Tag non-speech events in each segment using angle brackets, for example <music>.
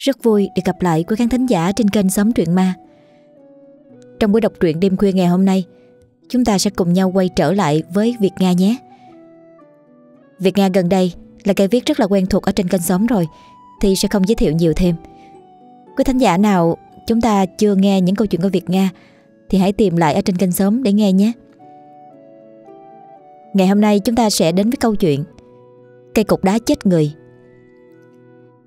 Rất vui được gặp lại quý khán thính giả trên kênh Xóm Truyện Ma. Trong buổi đọc truyện đêm khuya ngày hôm nay, Chúng ta sẽ cùng nhau quay trở lại với Việt Nga nhé. Việt Nga gần đây là cây viết rất là quen thuộc ở trên kênh Xóm rồi, Thì sẽ không giới thiệu nhiều thêm. Quý thính giả nào chúng ta chưa nghe những câu chuyện của Việt Nga, Thì hãy tìm lại ở trên kênh Xóm để nghe nhé. Ngày hôm nay chúng ta sẽ đến với câu chuyện, Cây cục đá chết người.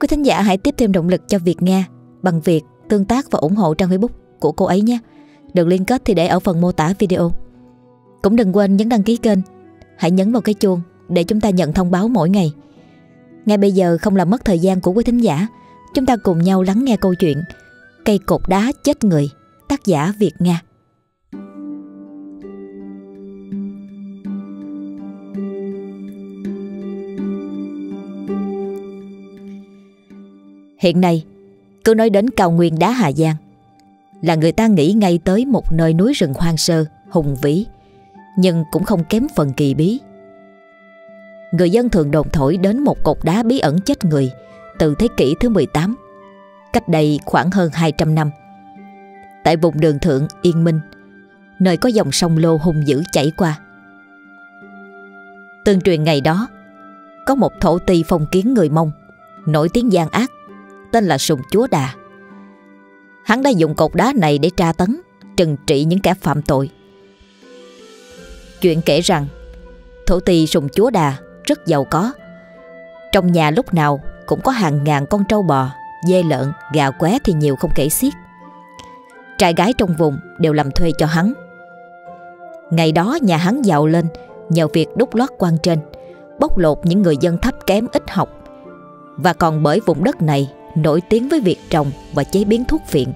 Quý thính giả hãy tiếp thêm động lực cho Việt Nga bằng việc tương tác và ủng hộ trang Facebook của cô ấy nhé. Đường liên kết thì để ở phần mô tả video. Cũng đừng quên nhấn đăng ký kênh, hãy nhấn vào cái chuông để chúng ta nhận thông báo mỗi ngày. Ngay bây giờ không làm mất thời gian của quý thính giả, chúng ta cùng nhau lắng nghe câu chuyện Cây cột đá chết người, tác giả Việt Nga. Hiện nay, cứ nói đến cao nguyên đá Hà Giang là người ta nghĩ ngay tới một nơi núi rừng hoang sơ, hùng vĩ, nhưng cũng không kém phần kỳ bí. Người dân thường đồn thổi đến một cột đá bí ẩn chết người từ thế kỷ thứ 18, cách đây khoảng hơn 200 năm. Tại vùng đường thượng Yên Minh, nơi có dòng sông Lô hung dữ chảy qua. Tương truyền ngày đó, có một thổ ti phong kiến người Mông, nổi tiếng gian ác tên là Sùng Chúa Đà. Hắn đã dùng cột đá này để tra tấn, trừng trị những kẻ phạm tội. Chuyện kể rằng, thổ tỳ Sùng Chúa Đà rất giàu có. Trong nhà lúc nào cũng có hàng ngàn con trâu bò, dê lợn, gà qué thì nhiều không kể xiết. Trai gái trong vùng đều làm thuê cho hắn. Ngày đó nhà hắn giàu lên nhờ việc đúc lót quan trên, bóc lột những người dân thấp kém ít học. Và còn bởi vùng đất này nổi tiếng với việc trồng và chế biến thuốc phiện.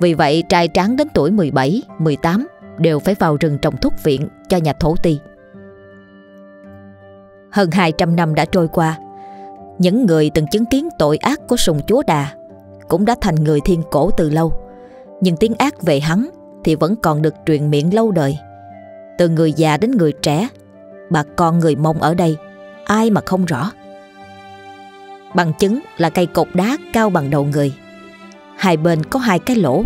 Vì vậy trai tráng đến tuổi 17, 18 đều phải vào rừng trồng thuốc viện cho nhà thổ ti. Hơn 200 năm đã trôi qua, những người từng chứng kiến tội ác của sùng chúa đà cũng đã thành người thiên cổ từ lâu. Nhưng tiếng ác về hắn thì vẫn còn được truyền miệng lâu đời. Từ người già đến người trẻ, bà con người Mông ở đây, ai mà không rõ. Bằng chứng là cây cột đá cao bằng đầu người Hai bên có hai cái lỗ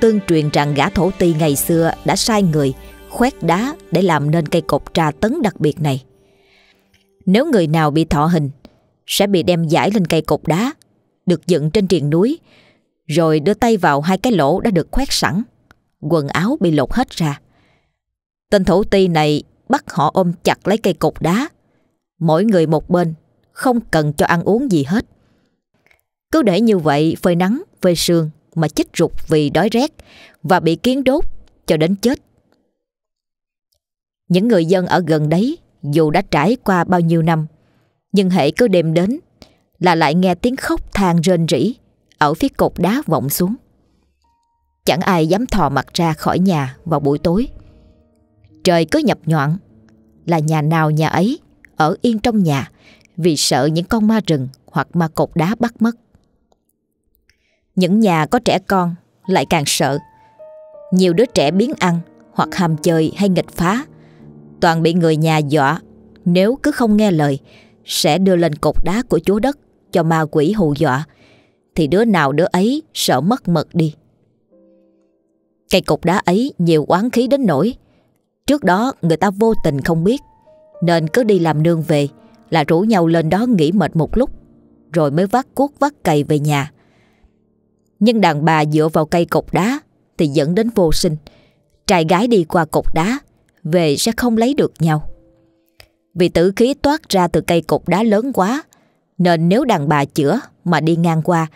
Tương truyền rằng gã thổ ti ngày xưa đã sai người, khoét đá để làm nên cây cột trà tấn đặc biệt này. Nếu người nào bị thọ hình, sẽ bị đem giải lên cây cột đá, được dựng trên triền núi, rồi đưa tay vào hai cái lỗ đã được khoét sẵn. Quần áo bị lột hết ra. Tên thổ ti này bắt họ ôm chặt lấy cây cột đá. Mỗi người một bên không cần cho ăn uống gì hết. Cứ để như vậy phơi nắng, phơi sương mà chết rụt vì đói rét và bị kiến đốt cho đến chết. Những người dân ở gần đấy dù đã trải qua bao nhiêu năm nhưng hệ cứ đêm đến là lại nghe tiếng khóc than rên rỉ ở phía cột đá vọng xuống. Chẳng ai dám thò mặt ra khỏi nhà vào buổi tối. Trời cứ nhập nhọn là nhà nào nhà ấy ở yên trong nhà vì sợ những con ma rừng hoặc ma cột đá bắt mất. Những nhà có trẻ con lại càng sợ. Nhiều đứa trẻ biến ăn hoặc ham chơi hay nghịch phá toàn bị người nhà dọa nếu cứ không nghe lời, sẽ đưa lên cột đá của chúa đất cho ma quỷ hù dọa thì đứa nào đứa ấy sợ mất mật đi. Cây cột đá ấy nhiều oán khí đến nỗi trước đó người ta vô tình không biết, nên cứ đi làm nương về là rủ nhau lên đó nghỉ mệt một lúc, rồi mới vác cuốc vác cày về nhà. Nhưng đàn bà dựa vào cây cột đá thì dẫn đến vô sinh. Trai gái đi qua cột đá, về sẽ không lấy được nhau. Vì tử khí toát ra từ cây cột đá lớn quá, nên nếu đàn bà chữa mà đi ngang qua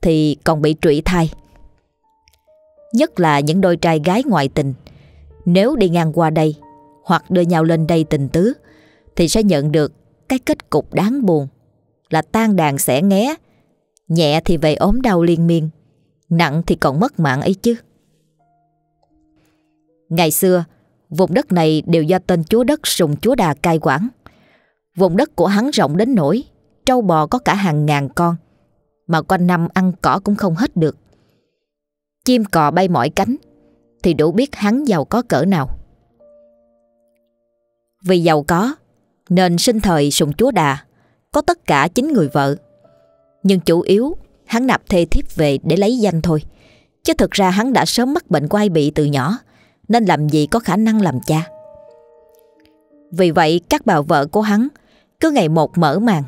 thì còn bị trụy thai. Nhất là những đôi trai gái ngoại tình nếu đi ngang qua đây hoặc đưa nhau lên đây tình tứ thì sẽ nhận được cái kết cục đáng buồn là tan đàn sẽ nghé, nhẹ thì về ốm đau liên miên, nặng thì còn mất mạng ấy chứ. Ngày xưa, vùng đất này đều do tên chúa đất sùng chúa đà cai quản. Vùng đất của hắn rộng đến nỗi trâu bò có cả hàng ngàn con, mà quanh năm ăn cỏ cũng không hết được. Chim cò bay mỏi cánh, thì đủ biết hắn giàu có cỡ nào. Vì giàu có, nên sinh thời sùng chúa đà, có tất cả chín người vợ. Nhưng chủ yếu, hắn nạp thê thiếp về để lấy danh thôi. Chứ thực ra hắn đã sớm mắc bệnh quai bị từ nhỏ, Nên làm gì có khả năng làm cha Vì vậy, các bà vợ của hắn Cứ ngày một mở màn,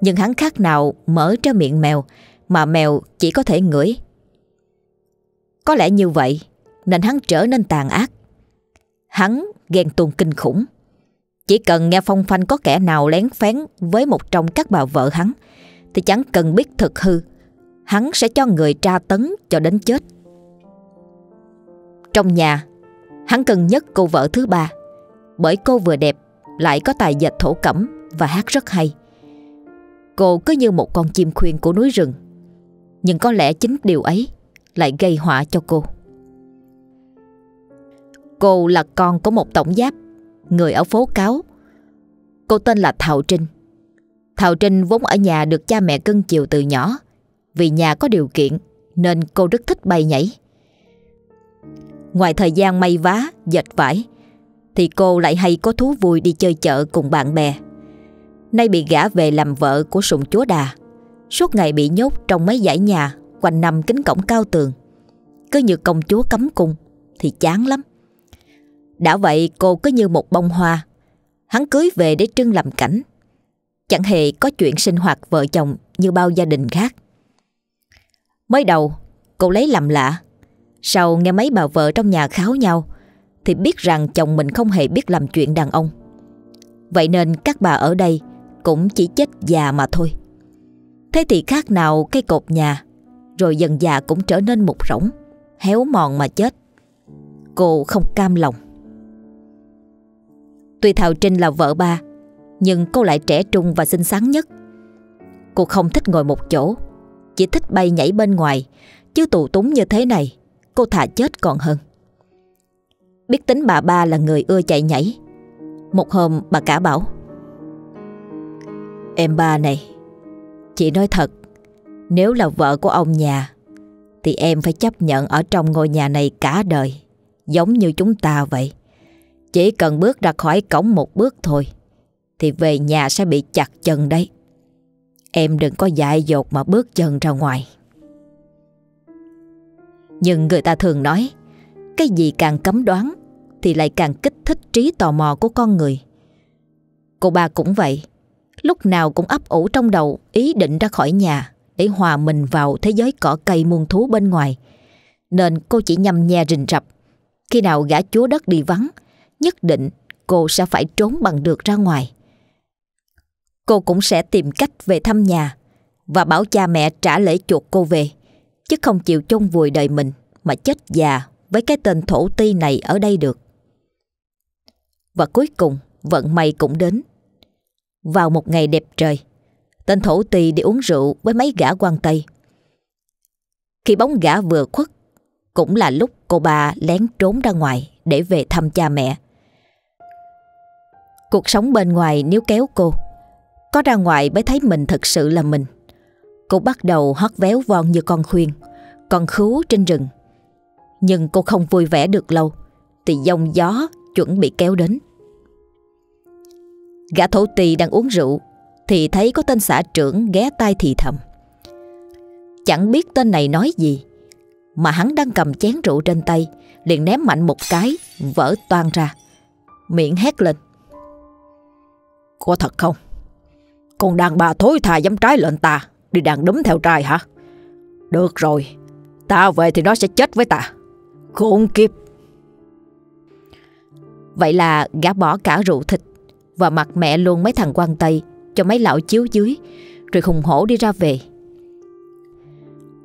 Nhưng hắn khác nào mở ra miệng mèo Mà mèo chỉ có thể ngửi Có lẽ như vậy, Nên hắn trở nên tàn ác Hắn ghen tuông kinh khủng chỉ cần nghe phong phanh có kẻ nào lén phén Với một trong các bà vợ hắn, Thì chẳng cần biết thực hư. Hắn sẽ cho người tra tấn cho đến chết. Trong nhà, Hắn cần nhất cô vợ thứ ba, Bởi cô vừa đẹp, Lại có tài dệt thổ cẩm Và hát rất hay. Cô cứ như một con chim khuyên của núi rừng, Nhưng có lẽ chính điều ấy Lại gây họa cho cô. Cô là con của một tổng giáp Người ở phố Cáo. Cô tên là Thảo Trinh. Thảo Trinh vốn ở nhà được cha mẹ cưng chiều từ nhỏ. Vì nhà có điều kiện Nên cô rất thích bay nhảy. Ngoài thời gian may vá, dệt vải Thì cô lại hay có thú vui đi chơi chợ cùng bạn bè. Nay bị gả về làm vợ của sùng chúa đà. Suốt ngày bị nhốt trong mấy dãy nhà Quanh năm kính cổng cao tường. Cứ như công chúa cấm cung Thì chán lắm đã vậy cô cứ như một bông hoa. Hắn cưới về để trưng làm cảnh. Chẳng hề có chuyện sinh hoạt vợ chồng Như bao gia đình khác. Mới đầu, cô lấy làm lạ. Sau nghe mấy bà vợ trong nhà kháo nhau, Thì biết rằng chồng mình không hề biết làm chuyện đàn ông. Vậy nên các bà ở đây Cũng chỉ chết già mà thôi. Thế thì khác nào cây cột nhà, Rồi dần già cũng trở nên mục rỗng, Héo mòn mà chết. Cô không cam lòng. Tuy Thảo Trinh là vợ ba, Nhưng cô lại trẻ trung và xinh xắn nhất. Cô không thích ngồi một chỗ, Chỉ thích bay nhảy bên ngoài, Chứ tù túng như thế này, Cô thà chết còn hơn. Biết tính bà ba là người ưa chạy nhảy. Một hôm bà cả bảo, Em ba này, Chị nói thật, Nếu là vợ của ông nhà, Thì em phải chấp nhận ở trong ngôi nhà này cả đời, Giống như chúng ta vậy chỉ cần bước ra khỏi cổng một bước thôi, Thì về nhà sẽ bị chặt chân đấy. Em đừng có dại dột mà bước chân ra ngoài. Nhưng người ta thường nói, Cái gì càng cấm đoán, Thì lại càng kích thích trí tò mò của con người. Cô ba cũng vậy, Lúc nào cũng ấp ủ trong đầu Ý định ra khỏi nhà Để hòa mình vào thế giới cỏ cây muôn thú bên ngoài. Nên cô chỉ nhằm nhe rình rập, Khi nào gã chúa đất đi vắng nhất định cô sẽ phải trốn bằng được ra ngoài. Cô cũng sẽ tìm cách về thăm nhà và bảo cha mẹ trả lễ chuộc cô về, chứ không chịu chôn vùi đời mình mà chết già với cái tên thổ ti này ở đây được. Và cuối cùng vận may cũng đến. Vào một ngày đẹp trời, tên thổ ti đi uống rượu với mấy gã quan Tây. Khi bóng gã vừa khuất, cũng là lúc cô bà lén trốn ra ngoài để về thăm cha mẹ. Cuộc sống bên ngoài nếu kéo cô. Có ra ngoài mới thấy mình thật sự là mình. Cô bắt đầu hót véo von như con khuyên Con khú trên rừng. Nhưng cô không vui vẻ được lâu, Thì dòng gió chuẩn bị kéo đến. Gã thổ tỳ đang uống rượu, Thì thấy có tên xã trưởng ghé tai thì thầm. Chẳng biết tên này nói gì, Mà hắn đang cầm chén rượu trên tay, Liền ném mạnh một cái, Vỡ toan ra. Miệng hét lên có thật không? còn đàn bà thối thà dám trái lệnh ta, Đi đàn đấm theo trai hả? Được rồi, Ta về thì nó sẽ chết với ta. Khốn kiếp! Vậy là gã bỏ cả rượu thịt Và mặt mẹ luôn mấy thằng quan tây Cho mấy lão chiếu dưới, Rồi hùng hổ đi ra về.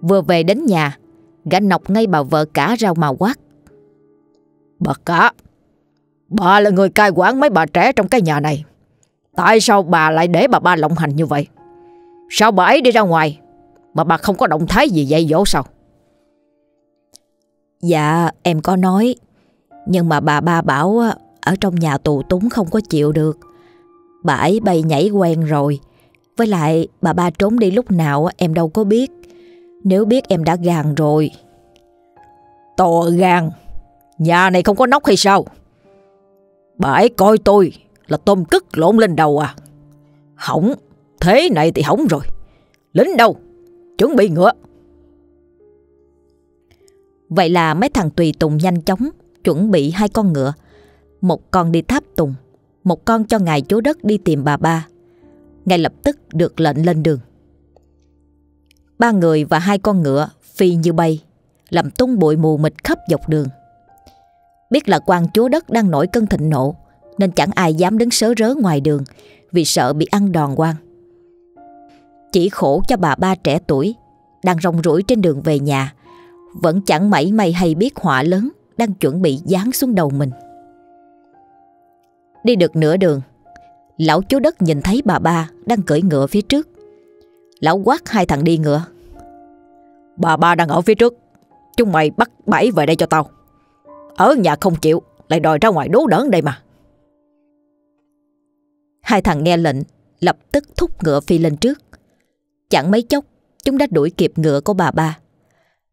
Vừa về đến nhà, Gã nọc ngay bà vợ cả rau màu quát. Bà cả, Bà là người cai quản mấy bà trẻ trong cái nhà này. Tại sao bà lại để bà ba lộng hành như vậy? Sao bà ấy đi ra ngoài Mà bà không có động thái gì dạy dỗ sao? Dạ em có nói. Nhưng mà bà ba bảo Ở trong nhà tù túng không có chịu được. Bà ấy bay nhảy quen rồi. Với lại bà ba trốn đi lúc nào em đâu có biết. Nếu biết em đã gàn rồi. To gan Nhà này không có nóc hay sao? Bà ấy coi tôi là tôm cất lộn lên đầu à. Hỏng, thế này thì hỏng rồi. Lính đâu? Chuẩn bị ngựa. Vậy là mấy thằng tùy tùng nhanh chóng chuẩn bị hai con ngựa. Một con đi tháp tùng, một con cho ngài chúa đất đi tìm bà ba. Ngay lập tức được lệnh lên đường. Ba người và hai con ngựa phi như bay, làm tung bụi mù mịt khắp dọc đường. Biết là quan chúa đất đang nổi cơn thịnh nộ, nên chẳng ai dám đứng sớ rớ ngoài đường vì sợ bị ăn đòn quan. Chỉ khổ cho bà ba trẻ tuổi đang rong ruổi trên đường về nhà, vẫn chẳng mảy may hay biết họa lớn đang chuẩn bị giáng xuống đầu mình. Đi được nửa đường, lão chú đất nhìn thấy bà ba đang cưỡi ngựa phía trước. Lão quát hai thằng đi ngựa. Bà ba đang ở phía trước, chúng mày bắt bẫy về đây cho tao. Ở nhà không chịu, lại đòi ra ngoài đố đớn đây mà. Hai thằng nghe lệnh, lập tức thúc ngựa phi lên trước. Chẳng mấy chốc, chúng đã đuổi kịp ngựa của bà ba.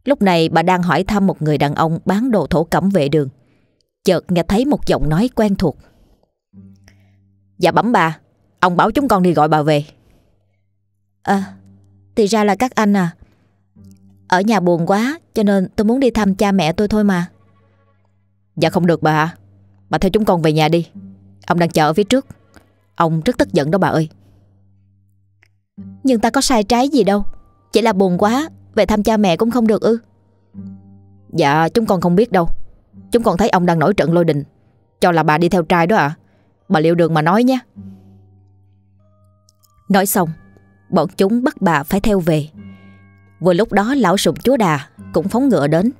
Lúc này bà đang hỏi thăm một người đàn ông bán đồ thổ cẩm vệ đường. Chợt nghe thấy một giọng nói quen thuộc. Dạ bẩm bà, ông bảo chúng con đi gọi bà về. À, thì ra là các anh à. Ở nhà buồn quá cho nên tôi muốn đi thăm cha mẹ tôi thôi mà. Dạ không được bà Bà theo chúng con về nhà đi Ông đang chờ ở phía trước Ông rất tức giận đó bà ơi. Nhưng ta có sai trái gì đâu. Chỉ là buồn quá, Về thăm cha mẹ cũng không được ư. Dạ chúng con không biết đâu. Chúng con thấy ông đang nổi trận lôi đình. Cho là bà đi theo trai đó à Bà liệu đường mà nói nhé. Nói xong, Bọn chúng bắt bà phải theo về. Vừa lúc đó lão sùng chúa đà Cũng phóng ngựa đến.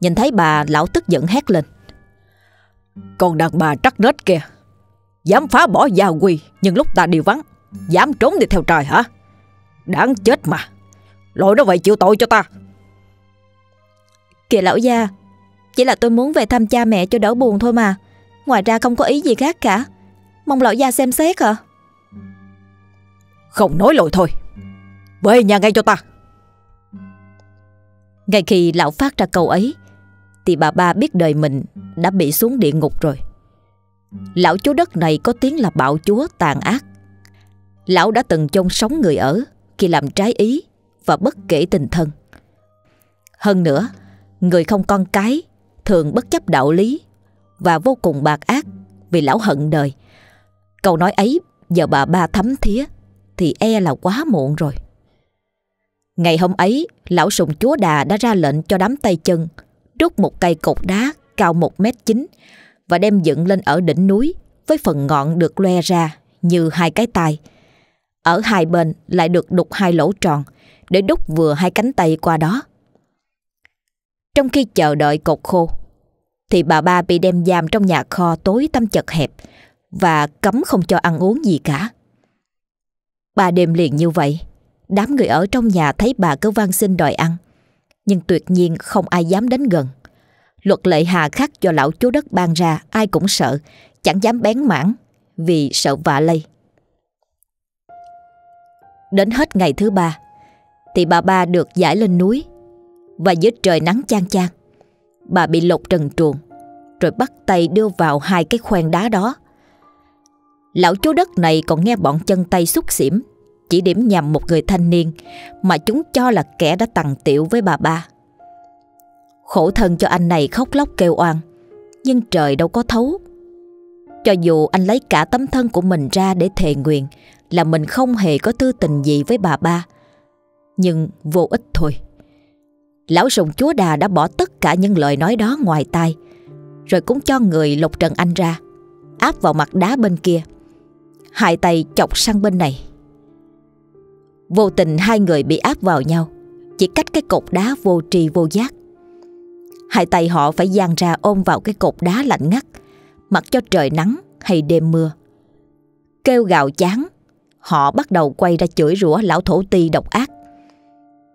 Nhìn thấy bà, lão tức giận hét lên. Con đàn bà trắc nết kìa. Dám phá bỏ gia quy Nhưng lúc ta đi vắng Dám trốn đi theo trời hả? Đáng chết mà. Lỗi nó vậy chịu tội cho ta. Kìa lão gia Chỉ là tôi muốn về thăm cha mẹ cho đỡ buồn thôi mà. Ngoài ra không có ý gì khác cả. Mong lão gia xem xét à Không nói lỗi thôi. Về nhà ngay cho ta. Ngay khi lão phát ra câu ấy thì bà ba biết đời mình đã bị xuống địa ngục rồi. Lão chúa đất này có tiếng là bạo chúa tàn ác. Lão đã từng chôn sống người ở khi làm trái ý và bất kể tình thân. Hơn nữa, người không con cái thường bất chấp đạo lý và vô cùng bạc ác vì lão hận đời. Câu nói ấy giờ bà ba thấm thía thì e là quá muộn rồi. Ngày hôm ấy, lão sùng chúa đà đã ra lệnh cho đám tay chân rút một cây cột đá cao 1 mét chín và đem dựng lên ở đỉnh núi với phần ngọn được loe ra như hai cái tay. Ở hai bên lại được đục hai lỗ tròn để đúc vừa hai cánh tay qua đó. Trong khi chờ đợi cột khô, thì bà ba bị đem giam trong nhà kho tối tăm chật hẹp và cấm không cho ăn uống gì cả. Ba đêm liền như vậy, đám người ở trong nhà thấy bà cứ van xin đòi ăn nhưng tuyệt nhiên không ai dám đến gần. Luật lệ hà khắc do lão chú đất ban ra ai cũng sợ, chẳng dám bén mảng vì sợ vạ lây. Đến hết ngày thứ ba, thì bà ba được giải lên núi và dưới trời nắng chang chang. Bà bị lột trần truồng rồi bắt tay đưa vào hai cái khoen đá đó. Lão chú đất này còn nghe bọn chân tay xúc xỉm chỉ điểm nhằm một người thanh niên mà chúng cho là kẻ đã tặng tiểu với bà ba. Khổ thân cho anh này khóc lóc kêu oan, nhưng trời đâu có thấu. Cho dù anh lấy cả tấm thân của mình ra để thề nguyện là mình không hề có tư tình gì với bà ba, nhưng vô ích thôi. Lão sùng chúa đà đã bỏ tất cả những lời nói đó ngoài tai, rồi cũng cho người lục trần anh ra, áp vào mặt đá bên kia. Hai tay chọc sang bên này Vô tình hai người bị áp vào nhau Chỉ cách cái cột đá vô tri vô giác Hai tay họ phải dang ra ôm vào cái cột đá lạnh ngắt. Mặc cho trời nắng hay đêm mưa. Kêu gào chán, Họ bắt đầu quay ra chửi rủa lão thổ ti độc ác.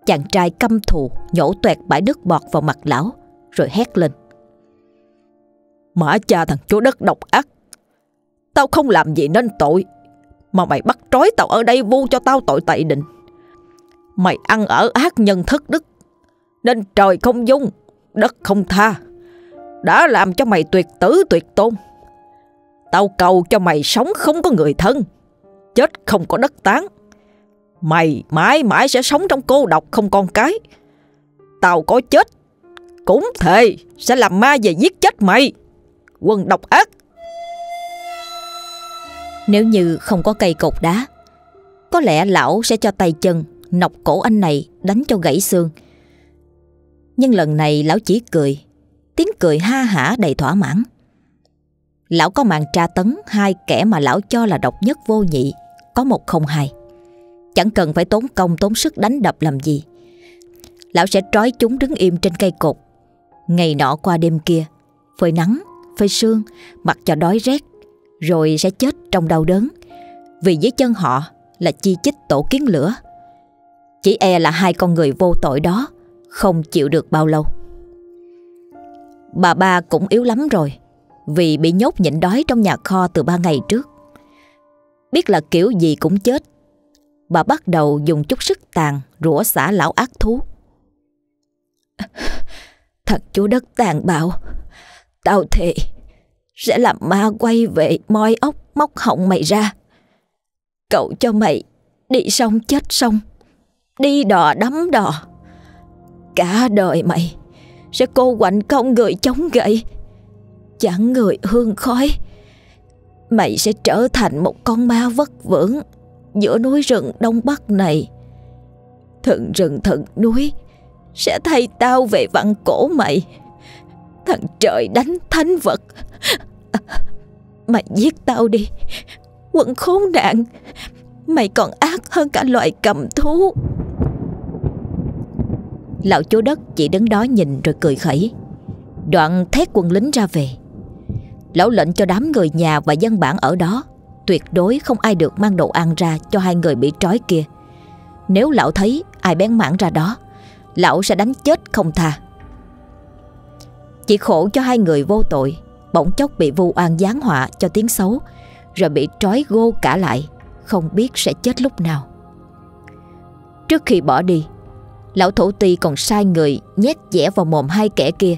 Chàng trai căm thù, nhổ toẹt bãi nước bọt vào mặt lão, Rồi hét lên. Mã cha thằng chúa đất độc ác, Tao không làm gì nên tội, mà mày bắt trói tao ở đây vu cho tao tội tẩy định. Mày ăn ở ác nhân thất đức, Nên trời không dung. Đất không tha Đã làm cho mày tuyệt tử tuyệt tôn Tao cầu cho mày sống không có người thân Chết không có đất tán Mày mãi mãi sẽ sống trong cô độc không con cái. Tao có chết, cũng thề sẽ làm ma về giết chết mày. Quân độc ác. Nếu như không có cây cột đá, có lẽ lão sẽ cho tay chân nọc cổ anh này đánh cho gãy xương. Nhưng lần này lão chỉ cười, tiếng cười ha hả đầy thỏa mãn. Lão có màn tra tấn hai kẻ mà lão cho là độc nhất vô nhị, có một không hai. Chẳng cần phải tốn công tốn sức đánh đập làm gì. Lão sẽ trói chúng đứng im trên cây cột. Ngày nọ qua đêm kia, phơi nắng, phơi sương, mặc cho đói rét, rồi sẽ chết trong đau đớn. Vì dưới chân họ là chi chích tổ kiến lửa. Chỉ e là hai con người vô tội đó không chịu được bao lâu. Bà ba cũng yếu lắm rồi vì bị nhốt nhịn đói trong nhà kho từ ba ngày trước. Biết là kiểu gì cũng chết, bà bắt đầu dùng chút sức tàn rủa xả lão ác thú. <laughs> Thật chúa đất tàn bạo, tao thề sẽ làm ma quay về moi ốc móc họng mày ra. Cậu cho mày đi xong chết xong, đi đò đắm đò. Cả đời mày. Sẽ cô quạnh không người chống gậy. Chẳng người hương khói. Mày sẽ trở thành một con ma vất vưởng Giữa núi rừng Đông Bắc này. Thần rừng thần núi Sẽ thay tao về vặn cổ mày. Thằng trời đánh thánh vật. Mày giết tao đi Quân khốn nạn. Mày còn ác hơn cả loài cầm thú. Lão chúa đất chỉ đứng đó nhìn rồi cười khẩy. Đoạn thét quân lính ra về. Lão lệnh cho đám người nhà và dân bản ở đó. Tuyệt đối không ai được mang đồ ăn ra cho hai người bị trói kia. Nếu lão thấy ai bén mảng ra đó, Lão sẽ đánh chết không tha. Chỉ khổ cho hai người vô tội, Bỗng chốc bị vu oan giáng họa cho tiếng xấu, Rồi bị trói gô cả lại, Không biết sẽ chết lúc nào. Trước khi bỏ đi Lão thủ ti còn sai người nhét dẻ vào mồm hai kẻ kia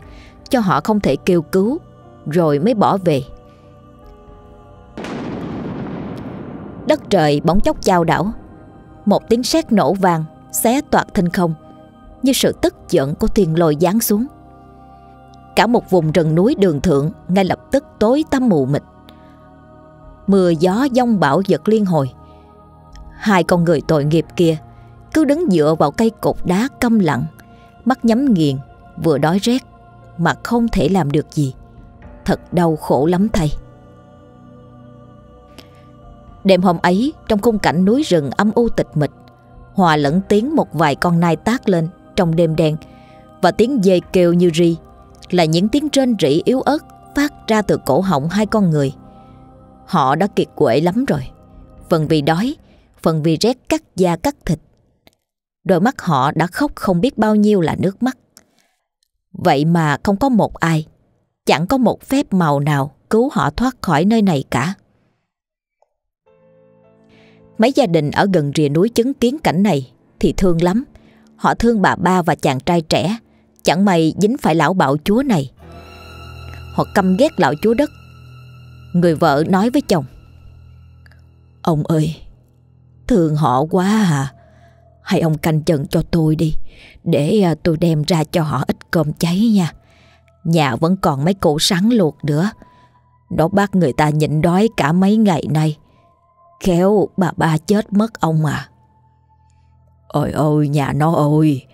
Cho họ không thể kêu cứu rồi mới bỏ về. Đất trời bóng chốc chao đảo. Một tiếng sét nổ vàng xé toạc thinh không, như sự tức giận của thiên lôi giáng xuống. Cả một vùng rừng núi đường thượng ngay lập tức tối tăm mù mịt. Mưa gió giông bão giật liên hồi. Hai con người tội nghiệp kia cứ đứng dựa vào cây cột đá câm lặng, mắt nhắm nghiền, vừa đói rét mà không thể làm được gì. Thật đau khổ lắm thầy. Đêm hôm ấy Trong khung cảnh núi rừng âm u tịch mịch Hòa lẫn tiếng một vài con nai tác lên Trong đêm đen Và tiếng dê kêu như ri Là những tiếng rên rỉ yếu ớt Phát ra từ cổ họng hai con người. Họ đã kiệt quệ lắm rồi. Phần vì đói Phần vì rét cắt da cắt thịt. Đôi mắt họ đã khóc không biết bao nhiêu là nước mắt Vậy mà không có một ai Chẳng có một phép màu nào cứu họ thoát khỏi nơi này cả. Mấy gia đình ở gần rìa núi chứng kiến cảnh này thì thương lắm. Họ thương bà ba và chàng trai trẻ, chẳng may dính phải lão bạo chúa này. Họ căm ghét lão chúa đất. Người vợ nói với chồng. Ông ơi, thương họ quá à. Hay ông canh chừng cho tôi đi, để à, tôi đem ra cho họ ít cơm cháy nha. Nhà vẫn còn mấy củ sắn luộc nữa. Nó bắt người ta nhịn đói cả mấy ngày nay. Khéo bà ba chết mất ông à. Ôi ôi nhà nó ơi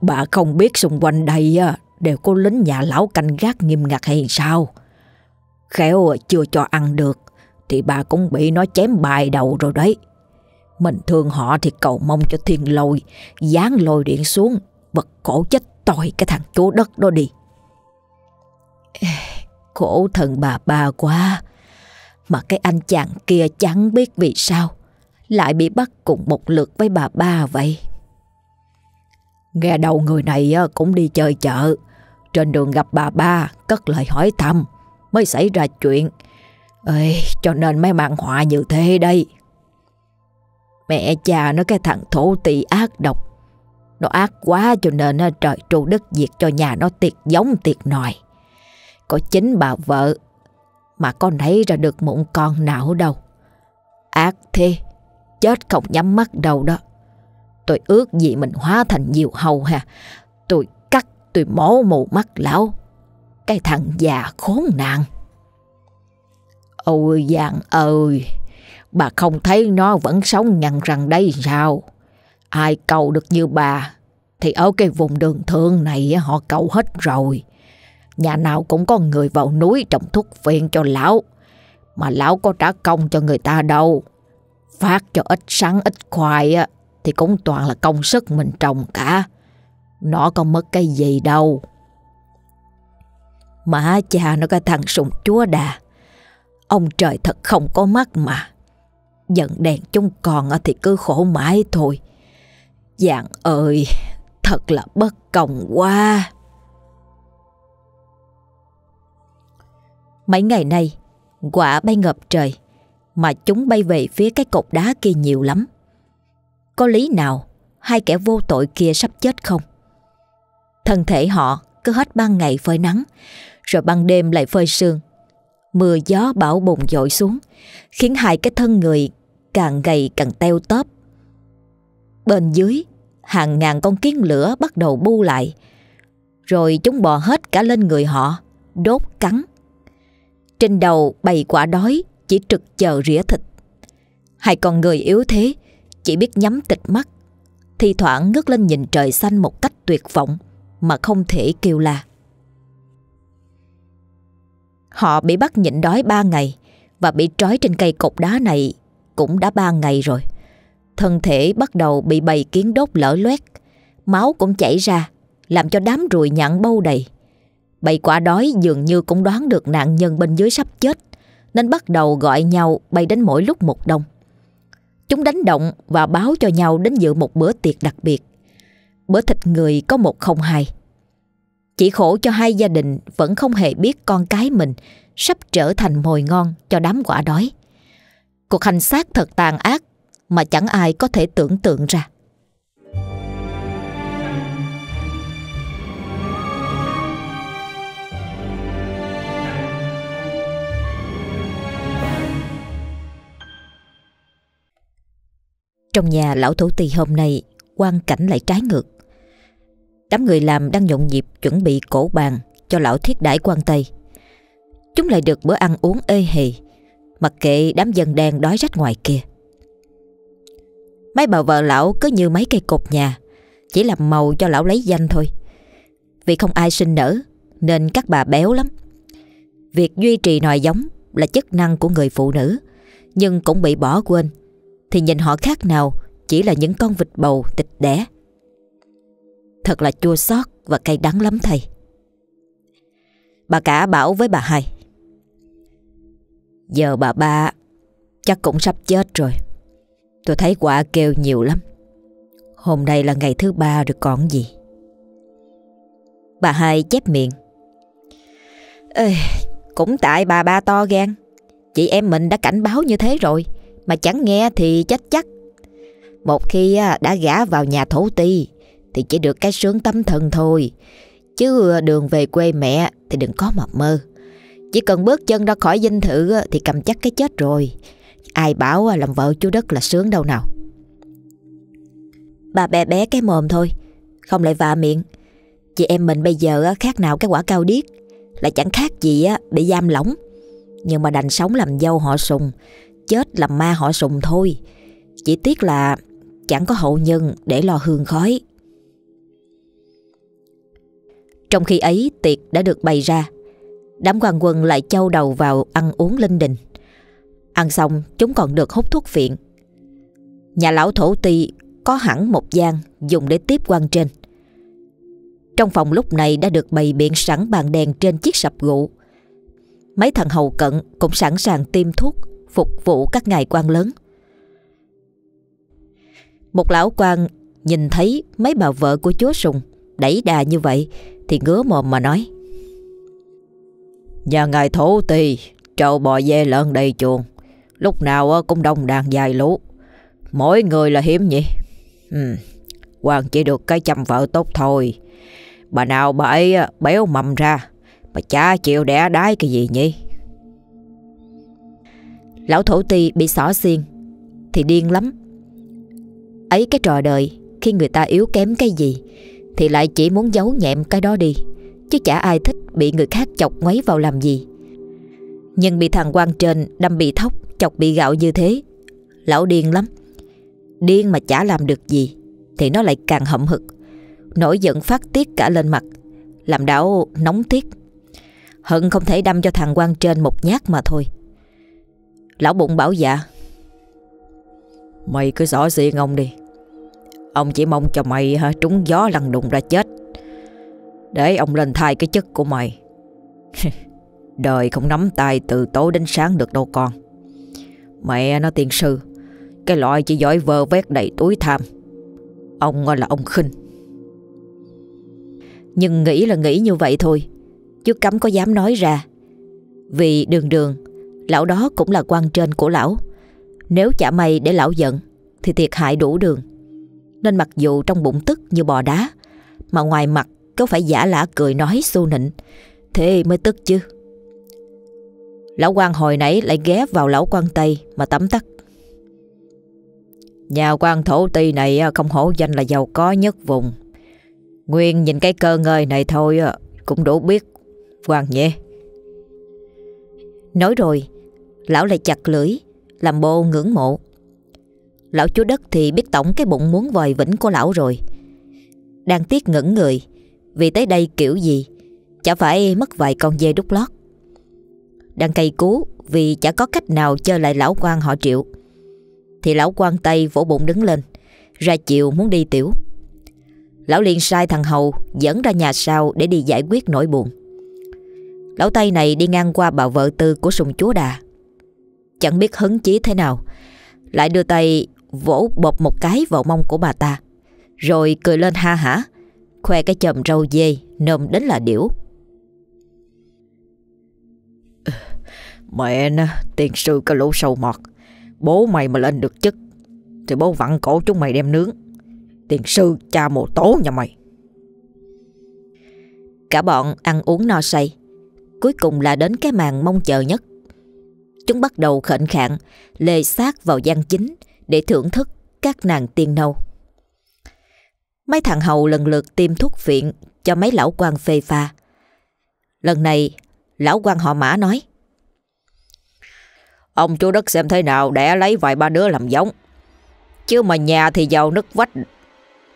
Bà không biết xung quanh đây Đều có lính nhà lão canh gác nghiêm ngặt hay sao? Khéo chưa cho ăn được Thì bà cũng bị nó chém bài đầu rồi đấy. Mình thương họ thì cầu mong cho thiên lôi Dán lôi điện xuống Vật cổ chết tội cái thằng chúa đất đó đi. <sighs> Khổ thần bà ba quá Mà cái anh chàng kia chẳng biết vì sao Lại bị bắt cùng một lượt với bà ba vậy. Nghe đầu người này cũng đi chơi chợ. Trên đường gặp bà ba Cất lời hỏi thăm Mới xảy ra chuyện. Ê, Cho nên mới mạng họa như thế đây Mẹ cha nó cái thằng thổ tỳ ác độc. Nó ác quá cho nên trời tru đất diệt cho nhà nó tiệt giống tiệt nòi. Có chính bà vợ Mà con thấy ra được mụn con nào đâu. Ác thế, Chết không nhắm mắt đâu đó. Tôi ước gì mình hóa thành nhiều hầu ha Tôi cắt, tôi mổ mù mắt lão. Cái thằng già khốn nạn. Ôi Giang ơi! Bà không thấy nó vẫn sống nhằn răng đây sao? Ai cầu được như bà? Thì ở cái vùng đường thương này họ cầu hết rồi. Nhà nào cũng có người vào núi trồng thuốc phiện cho lão. Mà lão có trả công cho người ta đâu. Phát cho ít sắn, ít khoai á, Thì cũng toàn là công sức mình trồng cả. Nó không mất cái gì đâu. Mà cha nó cái thằng sùng chúa đà. Ông trời thật không có mắt mà. Giận đèn chúng còn thì cứ khổ mãi thôi. Dạng ơi, Thật là bất công quá. Mấy ngày nay, Quả bay ngập trời, Mà chúng bay về phía cái cột đá kia nhiều lắm. Có lý nào Hai kẻ vô tội kia sắp chết không? Thân thể họ cứ hết ban ngày phơi nắng, Rồi ban đêm lại phơi sương. Mưa gió bão bùng dội xuống Khiến hai cái thân người Càng gầy càng teo tóp. Bên dưới, Hàng ngàn con kiến lửa bắt đầu bu lại, Rồi chúng bò hết cả lên người họ, Đốt cắn. Trên đầu bầy quả đói Chỉ trực chờ rỉa thịt. Hai con người yếu thế, Chỉ biết nhắm tịch mắt, thi thoảng ngước lên nhìn trời xanh một cách tuyệt vọng Mà không thể kêu la. Họ bị bắt nhịn đói ba ngày và bị trói trên cây cột đá này Cũng đã ba ngày rồi. Thân thể bắt đầu bị bầy kiến đốt lở loét, Máu cũng chảy ra, Làm cho đám ruồi nhặn bâu đầy. Bầy quả đói dường như cũng đoán được nạn nhân bên dưới sắp chết, Nên bắt đầu gọi nhau bay đến mỗi lúc một đông. Chúng đánh động và báo cho nhau đến dự một bữa tiệc đặc biệt. Bữa thịt người có một không hai. Chỉ khổ cho hai gia đình vẫn không hề biết con cái mình sắp trở thành mồi ngon cho đám quả đói. Cuộc hành xác thật tàn ác mà chẳng ai có thể tưởng tượng ra. Trong nhà lão thủ tỳ hôm nay, quan cảnh lại trái ngược. Đám người làm đang nhộn nhịp chuẩn bị cổ bàn cho lão thiết đãi quan Tây. Chúng lại được bữa ăn uống ê hề, mặc kệ đám dân đen đói rách ngoài kia. Mấy bà vợ lão cứ như mấy cây cột nhà, chỉ làm màu cho lão lấy danh thôi. Vì không ai sinh nở, nên các bà béo lắm. Việc duy trì nòi giống là chức năng của người phụ nữ, nhưng cũng bị bỏ quên. Thì nhìn họ khác nào chỉ là những con vịt bầu tịch đẻ. Thật là chua xót và cay đắng lắm thầy Bà cả bảo với bà hai Giờ bà ba chắc cũng sắp chết rồi. Tôi thấy quả kêu nhiều lắm. Hôm nay là ngày thứ ba rồi còn gì. Bà hai chép miệng. Ê, Cũng tại bà ba to gan. Chị em mình đã cảnh báo như thế rồi Mà chẳng nghe thì chết chắc. Một khi à, đã gả vào nhà thổ ti thì chỉ được cái sướng tâm thần thôi. Chứ à, đường về quê mẹ thì đừng có mà mơ. Chỉ cần bước chân ra khỏi dinh thự thì cầm chắc cái chết rồi. Ai bảo làm vợ chú Đất là sướng đâu nào. Bà bé bé cái mồm thôi, không lại vạ miệng. Chị em mình bây giờ khác nào cái quả cao điếc, lại chẳng khác gì bị giam lỏng. Nhưng mà đành sống làm dâu họ sùng, chết làm ma họ sùng thôi. Chỉ tiếc là chẳng có hậu nhân để lo hương khói. Trong khi ấy tiệc đã được bày ra Đám quan quân lại châu đầu vào ăn uống linh đình. Ăn xong, chúng còn được hút thuốc phiện Nhà lão thổ ti có hẳn một gian dùng để tiếp quan trên. Trong phòng lúc này đã được bày biện sẵn bàn đèn trên chiếc sập gụ. Mấy thằng hầu cận cũng sẵn sàng tiêm thuốc phục vụ các ngài quan lớn. Một lão quan nhìn thấy mấy bà vợ của chúa Sùng đẩy đà như vậy thì ngứa mồm mà nói Nhà ngài thổ tỳ Trâu bò dê lợn đầy chuồng. Lúc nào ờ, cũng đông đàn dài lũ. Mỗi người là hiếm nhỉ? Ừ. Hoàng chỉ được cái chăm vợ tốt thôi. Bà nào bà ấy ờ, béo mầm ra, Bà chả chịu đẻ đái cái gì nhỉ? Lão thổ ti bị xỏ xiên, Thì điên lắm. Ấy cái trò đời, Khi người ta yếu kém cái gì, Thì lại chỉ muốn giấu nhẹm cái đó đi. Chứ chả ai thích bị người khác chọc ngoáy vào làm gì. Nhưng bị thằng quan trên đâm bị thóc Chọc bị gạo như thế Lão điên lắm. Điên mà chả làm được gì Thì nó lại càng hậm hực. Nổi giận phát tiết cả lên mặt Làm đảo nóng tiết Hận không thể đâm cho thằng quan trên một nhát mà thôi. Lão bụng bảo dạ Mày cứ rõ gì ông đi. Ông chỉ mong cho mày hả, trúng gió lăn đùng ra chết. Để ông lên thay cái chức của mày. <laughs> Đời không nắm tay từ tối đến sáng được đâu con. Mẹ nó tiên sư, Cái loại chỉ giỏi vơ vét đầy túi tham. Ông là ông khinh. Nhưng nghĩ là nghĩ như vậy thôi, Chứ cấm có dám nói ra. Vì đường đường, Lão đó cũng là quan trên của lão. Nếu chả may để lão giận, Thì thiệt hại đủ đường. Nên mặc dù trong bụng tức như bò đá, Mà ngoài mặt có phải giả lả cười nói xu nịnh? Thế mới tức chứ. Lão quan hồi nãy lại ghé vào lão quan Tây Mà tắm tắt. Nhà quan thổ ti này à, không hổ danh là giàu có nhất vùng. Nguyên nhìn cái cơ ngơi này thôi à, Cũng đủ biết quan nhé. Nói rồi, Lão lại chặt lưỡi, Làm bộ ngưỡng mộ. Lão chúa đất thì biết tổng cái bụng muốn vòi vĩnh của lão rồi. Đang tiếc ngẩn người vì tới đây kiểu gì? Chả phải mất vài con dê đúc lót. Đang cay cú, Vì chả có cách nào chơi lại lão quan họ triệu. Thì lão quan Tây vỗ bụng đứng lên, Ra chiều muốn đi tiểu. Lão liền sai thằng Hầu Dẫn ra nhà sau để đi giải quyết nỗi buồn. Lão Tây này đi ngang qua bà vợ tư của sùng chúa đà. Chẳng biết hứng chí thế nào, Lại đưa tay vỗ bột một cái vào mông của bà ta, Rồi cười lên ha hả. Khoe cái chầm râu dê Nôm đến là điểu. Mẹ nè Tiền sư cái lũ sâu mọt. Bố mày mà lên được chức Thì bố vặn cổ chúng mày đem nướng. Tiền sư cha mồ tố nhà mày. Cả bọn ăn uống no say. Cuối cùng là đến cái màn mong chờ nhất. Chúng bắt đầu khệnh khạng Lê sát vào gian chính Để thưởng thức các nàng tiên nâu Mấy thằng hầu lần lượt tiêm thuốc viện Cho mấy lão quan phê pha. Lần này, Lão quan họ mã nói, Ông chú đất xem thế nào Để lấy vài ba đứa làm giống. Chứ mà nhà thì giàu nứt vách,